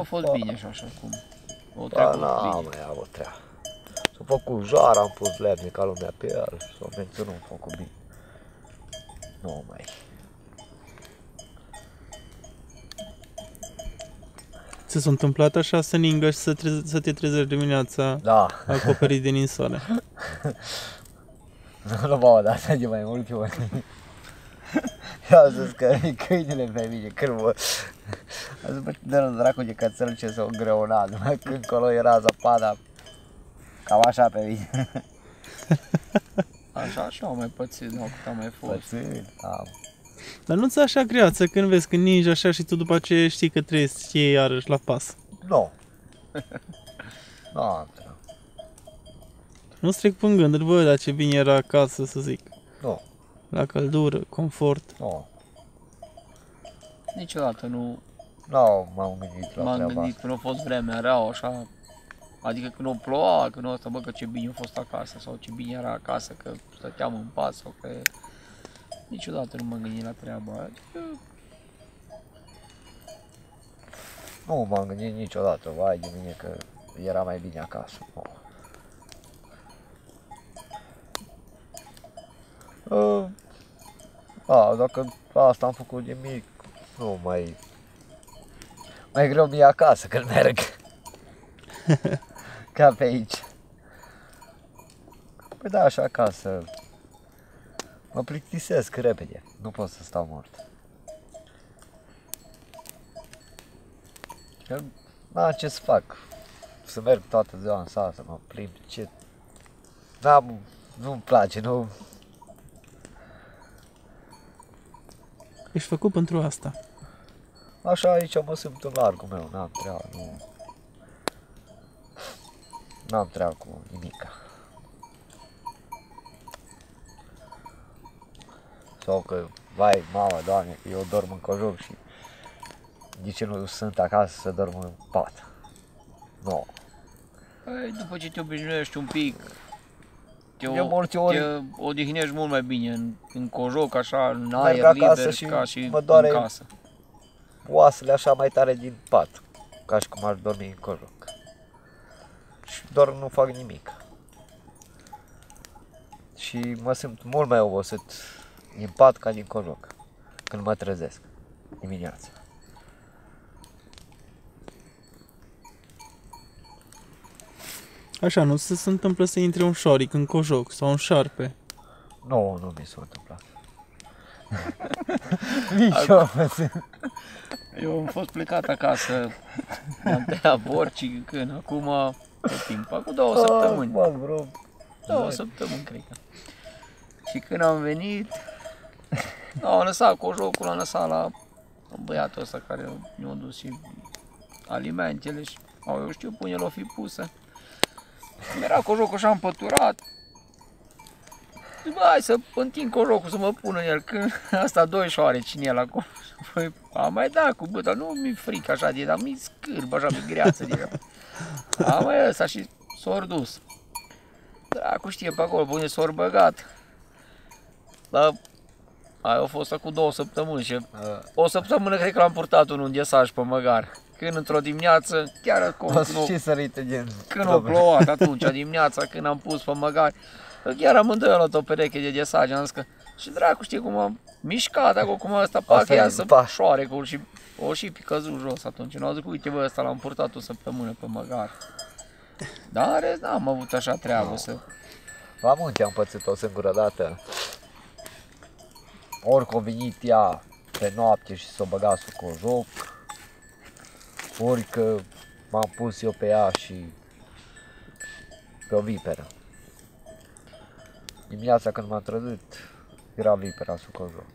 a fost Da. bine și așa cum o Da, trecut n-am bine. mai avut treabă. S-a făcut jar, am pus lemne ca lumea pe el și s-a menținut focul bine. Nu mai. Ți s-a întâmplat așa să ningă și să, treze- să te trezești dimineața Da, acoperit de ninsoare? <laughs> <laughs> nu m-au dat așa de mai multe ori. Eu <laughs> zis că e câinele pe mine, când mă... Am zis, bă, dă dracu de cățel ce s-a îngreunat, numai când colo era zăpada, cam așa pe mine. <laughs> Așa și au mai pățit, nu cât am mai fost. Pățit, am. Dar nu ți așa greață când vezi că ningi așa și tu după aceea știi că trebuie să iei iarăși la pas. Nu. Nu am treabă. Nu trec pe gânduri, bă, dar ce bine era acasă, să zic. Nu, La căldură, confort. nu. Niciodată nu Nu m-am gândit la m-am treaba gândit asta. când a fost vremea rea, așa, adică când o ploua, când o asta, bă, că ce bine a fost acasă, sau ce bine era acasă, că stăteam în pat, sau că... Niciodată nu m-am gândit la treaba aia. Adică, Nu m-am gândit niciodată, vai de mine că era mai bine acasă. Nu. Uh, a, dacă asta am făcut de mic, nu mai... Mai greu mi acasă când merg. <laughs> Ca pe aici. Păi da, așa acasă. Mă plictisesc repede. Nu pot să stau mort. Că n-am ce să fac. Să merg toată ziua în sat, să mă plimb. Ce... N-am... Nu-mi place, nu... Ești făcut pentru asta. Așa aici mă simt în largul meu, n-am treabă, nu... N-am treabă cu nimica. Sau că, vai, mama, doamne, eu dorm în cojoc și de ce nu sunt acasă să dorm în pat? Nu. Păi, după ce te obișnuiești un pic, te, De multe ori- te odihnești mult mai bine în, în cojoc, așa, în Merg aer acasă liber, și ca și mă doare- în casă. Oasele așa mai tare din pat, ca și cum aș dormi în cojoc. Și doar nu fac nimic. Și mă simt mult mai obosit din pat ca din cojoc, când mă trezesc dimineața. Așa, nu se, se întâmplă să intre un șoric în cojoc sau un șarpe. Nu, nu mi s-a întâmplat. <laughs> Nici eu mă simt. Eu am fost plecat acasă, am tăiat porci când acum, tot timp, acum două săptămâni. Mă, vreo Două săptămâni, cred că. Și când am venit, am lăsat cojocul, l-am lăsat la băiatul ăsta care mi-a dus și alimentele și au, eu știu, până el o fi pusă. Era cojocul așa împăturat. Zic, bă, hai să întind cojocul să mă pun în el, când asta doi șoare, cine e el acolo? Păi, am mai dat cu băta, nu mi-e frică așa de, dar mi-e scârb așa, mi-e greață de Am mai ăsta și s-a dus. Dracu știe pe acolo, pe unde s-au băgat. Dar aia a fost acum două săptămâni și o săptămână cred că l-am purtat un undesaj pe măgar. Când într-o dimineață, chiar acum, O când, o, și sărite din... când o plouat atunci dimineața, când am pus pe măgar, chiar amândoi am luat o pereche de desaj, am zis că și dracu știi cum am mișcat acolo, cum ăsta, Asta parcă e, ia să pa. șoare cu și o și picăzut jos atunci. Nu au zis, uite bă, ăsta l-am purtat o săptămână pe măgar. Dar în rest n-am avut așa treabă să... La munte am pățit o singură dată. Ori a venit ea pe noapte și s-o băga sub cojoc, ori că m-am pus eu pe ea și pe o viperă. Dimineața când m-am trezit, era vipera sub cojoc.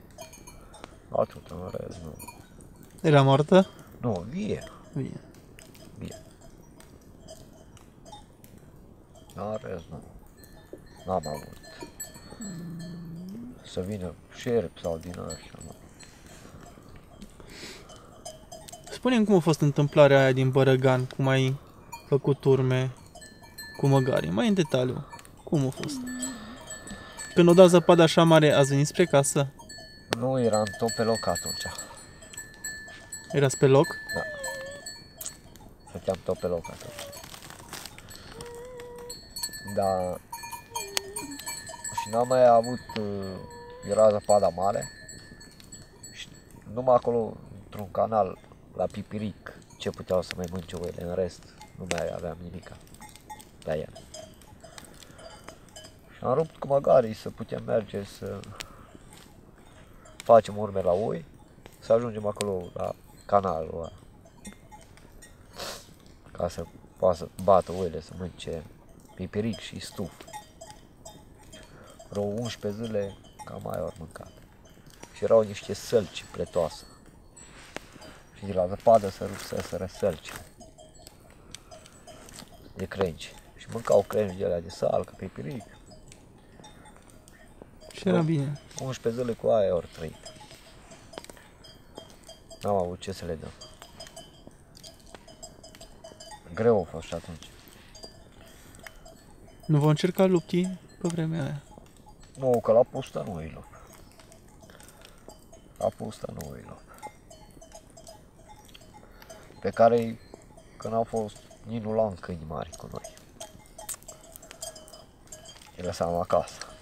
Atât, în rest, nu. Era moartă? Nu, vie. Bine. În rest, nu. N-am avut. Să vină șerp sau din ăștia, nu. spune cum a fost întâmplarea aia din Bărăgan, cum ai făcut urme cu măgari, mai în detaliu. Cum a fost? Când o dat zăpadă așa mare, ați venit spre casă? Nu eram tot pe loc atunci. Erați pe loc? Stăteam tot pe loc atunci. Da. Și n-am mai avut, uh, era zăpada mare. Și numai acolo, într-un canal, la Pipiric, ce puteau să mai mănânce oile, în rest nu mai aveam nimica la el. Și am rupt cu măgarii să putem merge să facem urme la oi, să ajungem acolo la canalul ăla ca să poată să bată oile, să mănânce pipiric și stuf. Vreo 11 zile cam mai ori mâncat. Și erau niște sălci pletoase. Și de la zăpadă să rupseseră sălcile. De crengi. Și mâncau crengi de alea de salcă, pipiric. Și era bine. 11 zile cu aia ori trăit. N-am avut ce să le dăm. Greu a fost și atunci. Nu vă încerca luptii pe vremea aia. Nu, că la pusta nu e loc. La pusta nu e loc. pe care când au fost, nici nu luam câini mari cu noi. Îi lăsam acasă.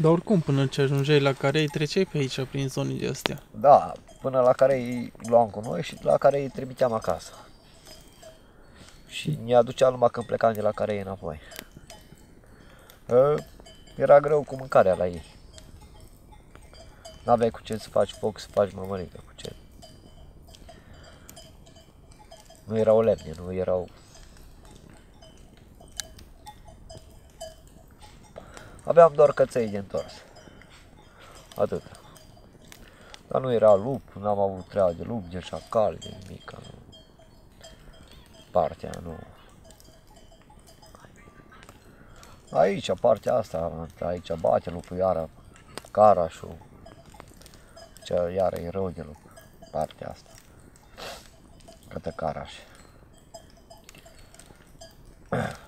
Dar oricum, până ce ajungeai la care îi treceai pe aici, prin zonele de astea. Da, până la care îi luam cu noi și la care îi trimiteam acasă. Și ne aducea numai când plecam de la care e înapoi. Ă, Era greu cu mâncarea la ei. N-aveai cu ce să faci foc, să faci mămăligă, cu ce. Nu erau lemne, nu erau... Aveam doar căței de întors. Atât. Dar nu era lup, n-am avut treabă de lup, de șacal, de nimic. Nu. Partea, nu. Aici, partea asta, aici bate lupul iară, carașul. Ce iară e rău de lup, partea asta. Către caraș. <clears throat>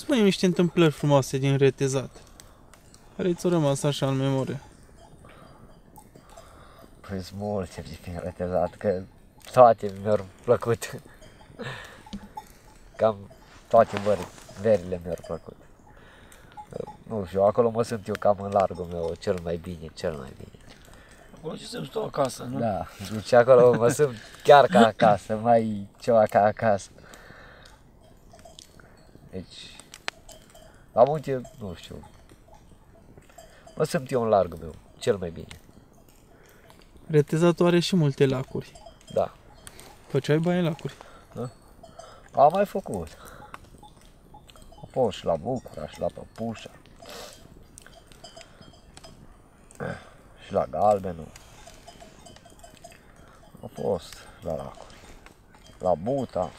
Spune-mi niște întâmplări frumoase din retezat. Care ți-au rămas așa în memorie. Păi sunt multe din retezat, că toate mi-au plăcut. Cam toate vări, verile mi-au plăcut. Nu știu, acolo mă sunt eu cam în largul meu cel mai bine, cel mai bine. Acolo ce să tu acasă, nu? Da, deci acolo mă simt chiar ca acasă, mai ceva ca acasă. Deci, la munte, nu știu, mă simt eu în largul meu, cel mai bine, Retezatul are și multe lacuri. da. Făceai baie în lacuri. Am mai făcut. A fost și la Bucura, și la Păpușa. Și la Galbenul. A fost la lacuri. La Buta.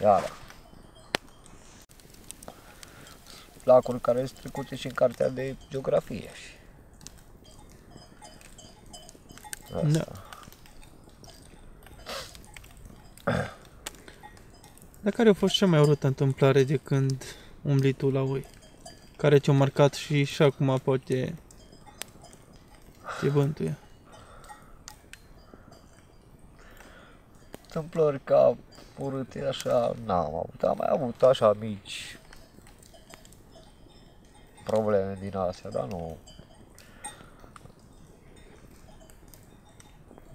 Iară. Lacuri care sunt trecute și în cartea de geografie. Și... Da. Dar care a fost cea mai urâtă întâmplare de când umbli tu la oi? Care ți-a marcat și, și acum poate te bântuie? întâmplări ca urâte așa n-am avut. Am mai avut așa mici probleme din astea, dar nu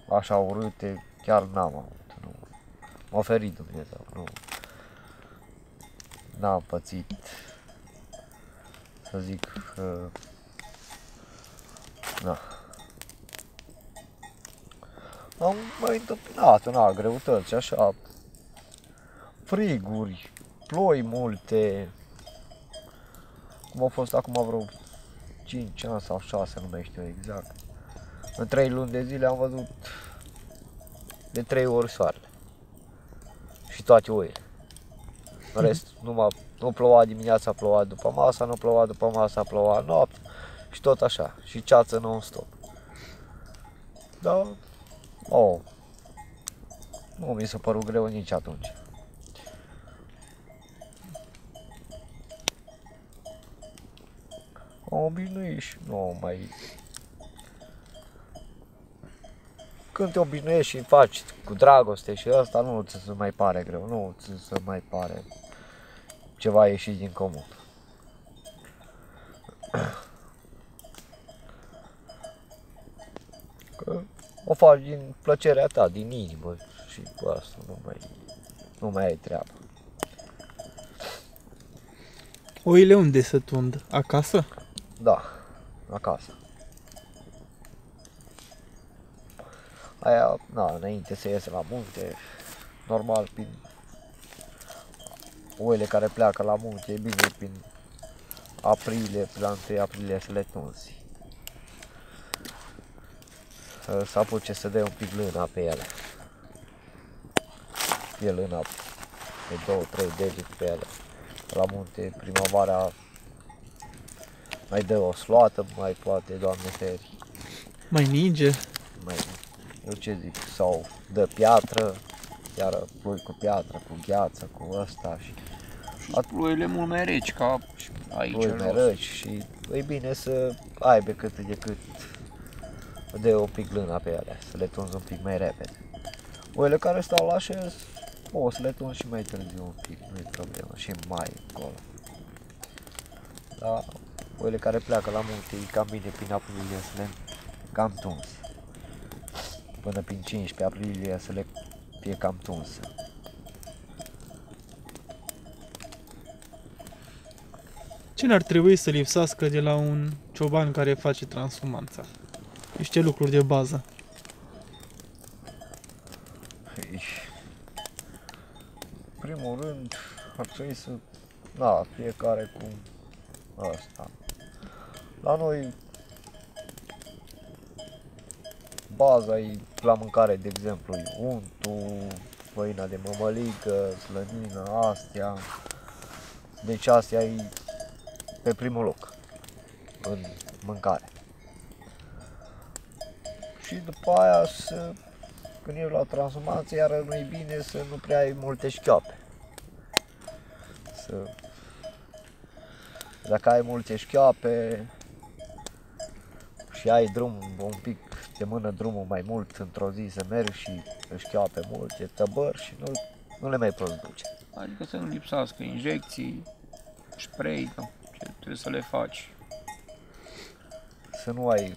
așa urâte chiar n-am avut. Nu. M-a ferit Dumnezeu, nu. N-am pățit să zic că da. Am mai întâmpinat na, greutăți, așa, friguri, ploi multe, cum au fost acum vreo 5 ani sau 6, nu mai știu exact. În 3 luni de zile am văzut de 3 ori soarele și toate oile. În rest, numai, nu ploua dimineața, ploua după masa, nu ploua după masa, ploua noapte și tot așa, și ceață non-stop. Da, Oh. Nu mi s-a părut greu nici atunci. Am obișnuit și nu mai... Când te obișnuiești și faci cu dragoste și asta, nu ți se mai pare greu, nu ți se mai pare ceva ieșit din comun. Că o faci din plăcerea ta, din inimă și cu asta nu mai, nu mai ai treabă. Oile unde se tund? Acasă? Da, acasă. Aia, na, înainte să iese la munte, normal, prin oile care pleacă la munte, e bine prin aprilie, la 1 aprilie să le tunzi. Să, să apuce să dea un pic lâna pe ele. E lâna de două, trei degete pe ele. La munte, primăvara mai dă o sloată, mai poate, Doamne feri, Mai ninge? mai, eu ce zic, sau dă piatră, iar ploi cu piatră, cu gheață, cu ăsta și Și ploile mult mai reci ca și aici. ploi în mai jos. răci și e bine să aibă cât de cât de un pic lâna pe ele, să le tunzi un pic mai repede. Oile care stau la șez, poți să le tunzi și mai târziu un pic, nu e problemă, și mai încolo. Dar oile care pleacă la munte, e cam bine prin aprilie să le cam tuns. Până prin 15 aprilie să le fie cam tunsă. Ce ar trebui să lipsească de la un cioban care face transhumanța? Niște lucruri de bază. Păi, primul rând, ar trebui să, da, fiecare cu asta. La noi, baza e la mâncare, de exemplu, e untul, făina de mămăligă, slănină, astea. Deci astea e pe primul loc în mâncare. Și după aia să când ești la transformație, iar nu e bine să nu prea ai multe șchioape. Să... Dacă ai multe șchioape și ai drum un pic de mână drumul mai mult într-o zi să mergi și șchioape multe, tăbări și nu, nu le mai poți duce. Adică să nu lipsească injecții, spray, da, ce trebuie să le faci. Să nu ai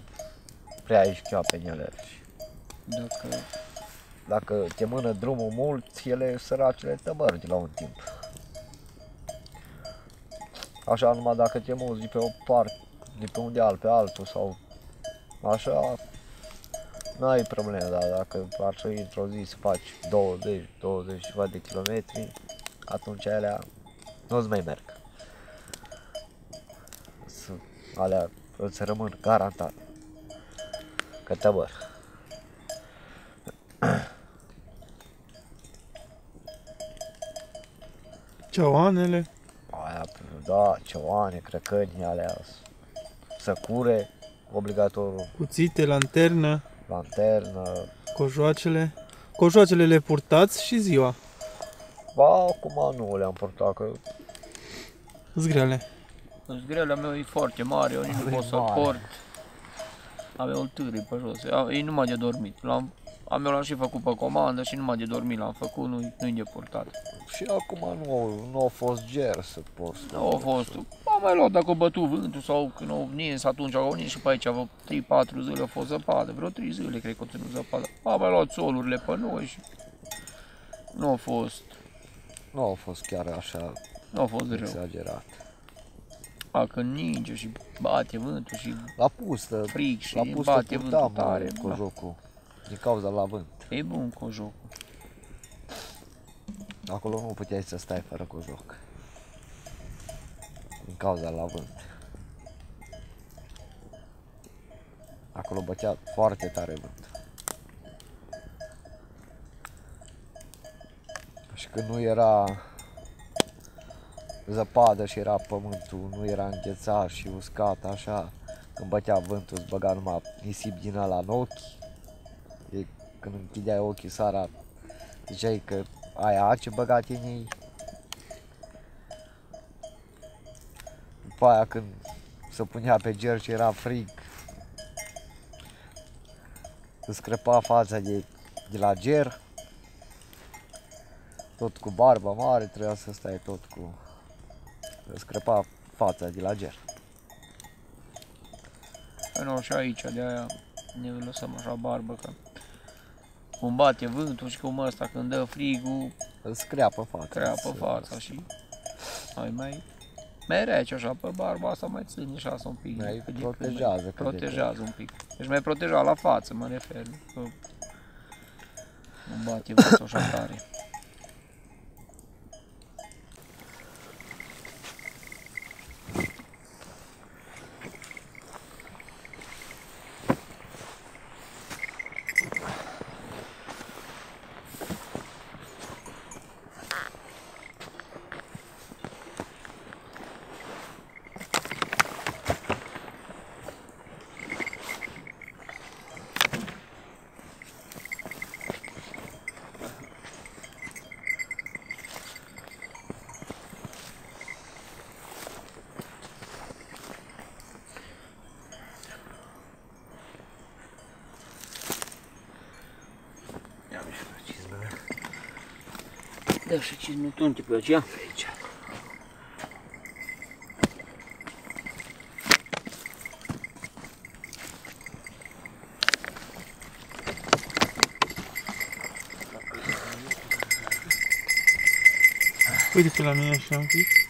prea ai șchioape în ele. Și Dacă Dacă te mână drumul mult, ele săracele tăbărgi la un timp. Așa numai dacă te muzi de pe o parte, de pe un deal pe altul sau așa, n-ai probleme, dar dacă ar trebui într-o zi să faci 20, 20 ceva de kilometri, atunci alea nu-ți mai merg. Să- Alea îți rămân garantat că tăbăr. Ceoanele, <coughs> Aia, da, cioane, crăcăni, alea, săcure, obligatoriu, cuțite, lanternă, lanternă. cojoacele. Cojoacele le purtați și ziua. Ba, acum nu le-am purtat, că Zgrele. zgrelea mea e foarte mare, eu nici nu E pot să mare. port. Avea o târâi pe jos, e numai de dormit. L-am, am eu l-am și făcut pe comandă și numai de dormit l-am făcut, nu, nu-i de purtat. și acum nu, nu a fost ger să poți. Nu a fost, am mai luat dacă a bătut vântul sau când au nins, atunci au nins și pe aici vreo 3-4 zile a fost zăpadă, vreo 3 zile cred că a ținut zăpadă. Am mai luat solurile pe noi și nu a fost, Nu a fost chiar așa nu a fost rău. exagerat. A, când ninge și bate vântul și La pustă, frig și la pustă bate vântul purtam tare. cu da. jocul, din cauza la vânt. E bun cu jocul. Acolo nu puteai să stai fără cu joc. Din cauza la vânt. Acolo bătea foarte tare vânt. Și când nu era zăpadă și era pământul, nu era înghețat și uscat așa, când bătea vântul îți băga numai nisip din ăla în ochi. E, când închideai ochii seara, ziceai că aia ce băgat în ei. După aia când se punea pe ger și era frig, îți crăpa fața de, de la ger, tot cu barba mare, trebuia să stai tot cu... Îți crăpa fața de la ger. Păi nu, și aici, de aia ne lăsăm așa barbă, că cum bate vântul și cum ăsta când dă frigul, Îți creapă fața. creapă îți- fața și mai mai mai rece așa pe barba asta mai ține așa un pic. Mai cât de cât, protejează cât de protejează un pic. Deci mai proteja la față, mă refer. Că nu bate vântul așa tare. Da, și ce nu tunte pe aceea? Aici. Uite-te la mine așa un pic.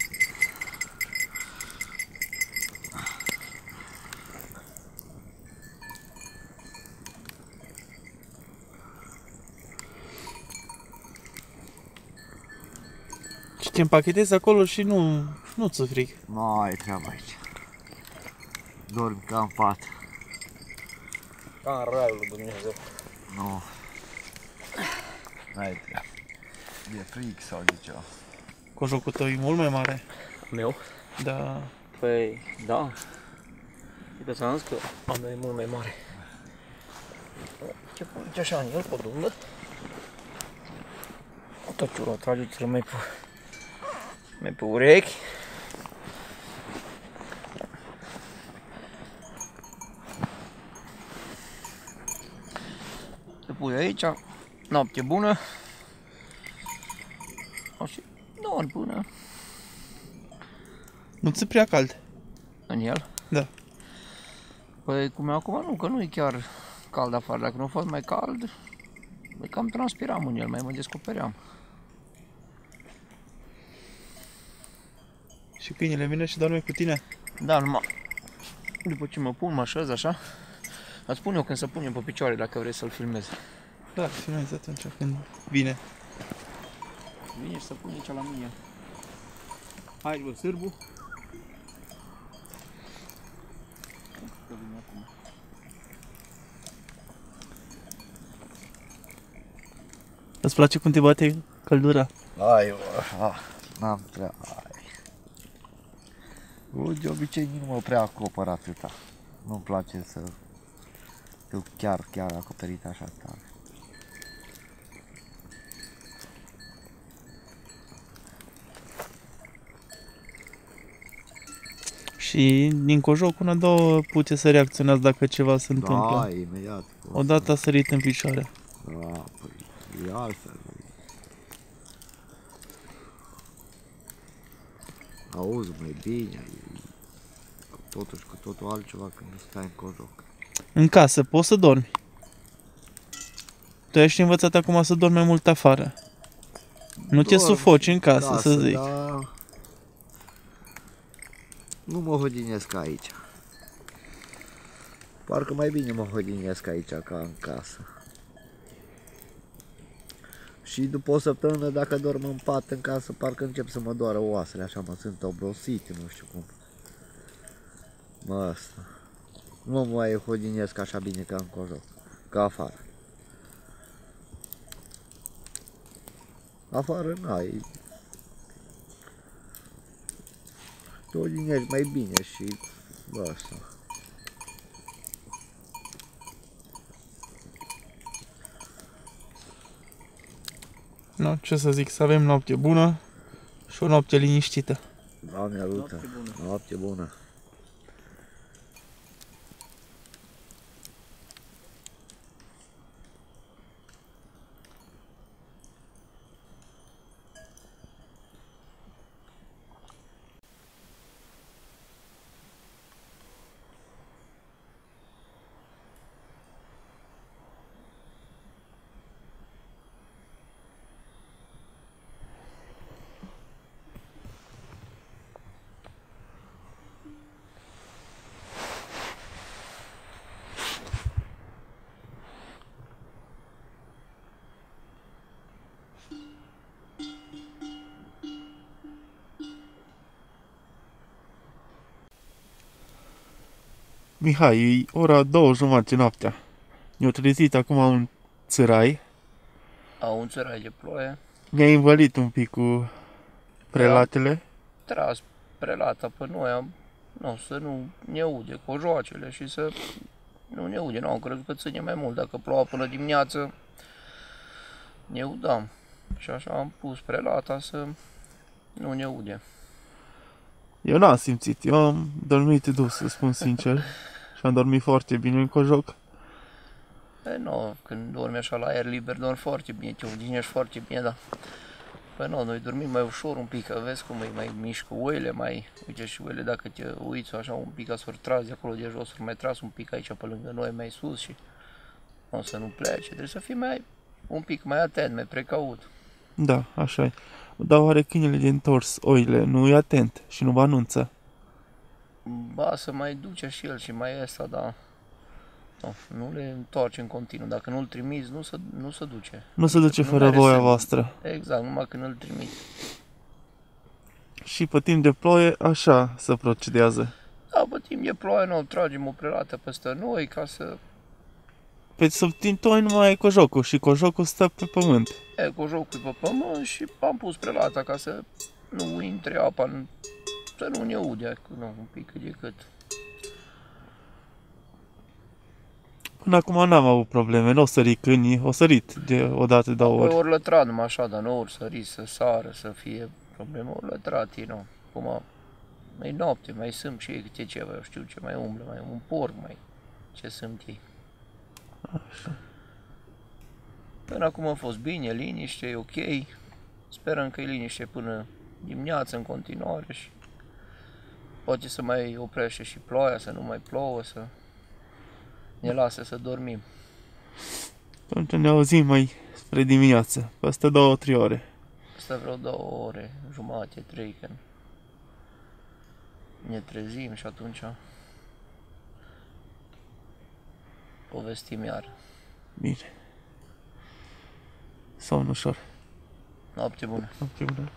Te împachetezi acolo și nu, nu ți frig. Nu ai treaba aici. Dormi ca în pat. Ca în raiul lui Dumnezeu. Nu. N-ai treabă. E fric sau de ceva. Cojocul tău e mult mai mare. Meu? Da. Păi, da. Uite, ți-am zis că am e mult mai mare. Ce pune așa în el, pe dumnă? Tot ce o trageți-l mai pe, mai pe urechi. Te pui aici, noapte bună. O și dormi până Nu ți prea cald. în el? Da. Păi cum e acum nu, că nu e chiar cald afară. Dacă nu a fost mai cald, mai cam transpiram în el, mai mă descopeream. Și câinele vine și doarme cu tine. Da, numai după ce mă pun, mă așez așa, îți spun eu când să punem pe picioare dacă vrei să-l filmezi. Da, filmezi atunci când vine. Vine și să pune aici la mine. Hai, bă, sârbu. Că vine acum. Îți place cum te bate căldura? Ai, bă, ah, n-am treabă. Ai. Eu de obicei nu mă prea acopăr atâta. Nu-mi place să fiu chiar, chiar acoperit așa tare. Și din cojoc una, două puteți să reacționați dacă ceva se întâmplă. Da, imediat. Odată a sărit în picioare. Da, păi, e altfel. Auzi mai bine, e totuși cu totul altceva când stai în cojoc. În casă poți să dormi. Tu ești învățat acum să dormi mai mult afară. Nu te Dorm sufoci și în casă, să zic. Da. Nu mă hodinesc aici. Parcă mai bine mă hodinesc aici ca în casă. Și după o săptămână, dacă dorm în pat în casă, parcă încep să mă doară oasele, așa mă sunt obosit, nu știu cum. Mă, asta. Nu mă mai hodinesc așa bine ca în cojoc, ca afară. Afară n-ai. Te odinești mai bine și bă, asta. No, ce să zic, să avem noapte bună și o noapte liniștită. Doamne ajută. Noapte bună. Noapte bună. Mihai, e ora două jumate noaptea. Ne-au trezit acum un țărai. Au un țărai de ploaie, Mi-a invalit un pic cu prelatele. tras prelata pe noi, am, nu, să nu ne ude cojoacele și să nu ne ude. Nu, am crezut că ține mai mult. Dacă ploua până dimineață, ne udam. Și așa am pus prelata să nu ne ude. Eu n-am simțit, eu am dormit dus, să spun sincer. <laughs> și am dormit foarte bine în cojoc. E, nu, când dormi așa la aer liber, dormi foarte bine, te odinești foarte bine, dar Păi nu, noi dormim mai ușor un pic, că vezi cum e mai mișcă oile, mai, uite și oile dacă te uiți așa un pic, s-or tras de acolo de jos, s mai tras un pic aici pe lângă noi, mai sus și o să nu plece, trebuie să fii mai, un pic mai atent, mai precaut. Da, așa e. Dar oare câinele de întors, oile, nu e atent și nu vă anunță? Ba, să mai duce și el și mai ăsta, dar nu, nu le întoarce în continuu. Dacă nu-l trimiți, nu se, nu se duce. Nu se duce Nu fără mere voia semn. voastră. Exact, numai când îl trimit. Și pe timp de ploaie, așa se procedează. Da, pe timp de ploaie, noi tragem o prelată peste noi ca să... Pe sub timp tu ai numai cojocul și cojocul stă pe pământ. E, cu jocul pe pământ și am pus prelata ca să nu intre apa în... Să nu ne ude, nu, un pic cât de cât. Până acum n-am avut probleme, nu o sări câinii, o sărit de o dată, două Păi ori. ori lătrat numai așa, dar nu ori sări, să sară, să fie problemă, ori lătrat ei, nu. Acum, mai noapte, mai sunt și ei câte ceva, eu știu ce mai umblă, mai un porc, mai ce sunt ei. Așa. Până acum a fost bine, liniște, e ok. Sperăm că e liniște până dimineață în continuare și poate să mai oprește și ploaia, să nu mai plouă, să ne lase să dormim. Atunci ne auzim mai spre dimineață, peste două, trei ore. Asta vreo două ore, jumate, trei, când ne trezim și atunci povestim iar. Bine. Somn ușor. Noapte bună! Noapte bună.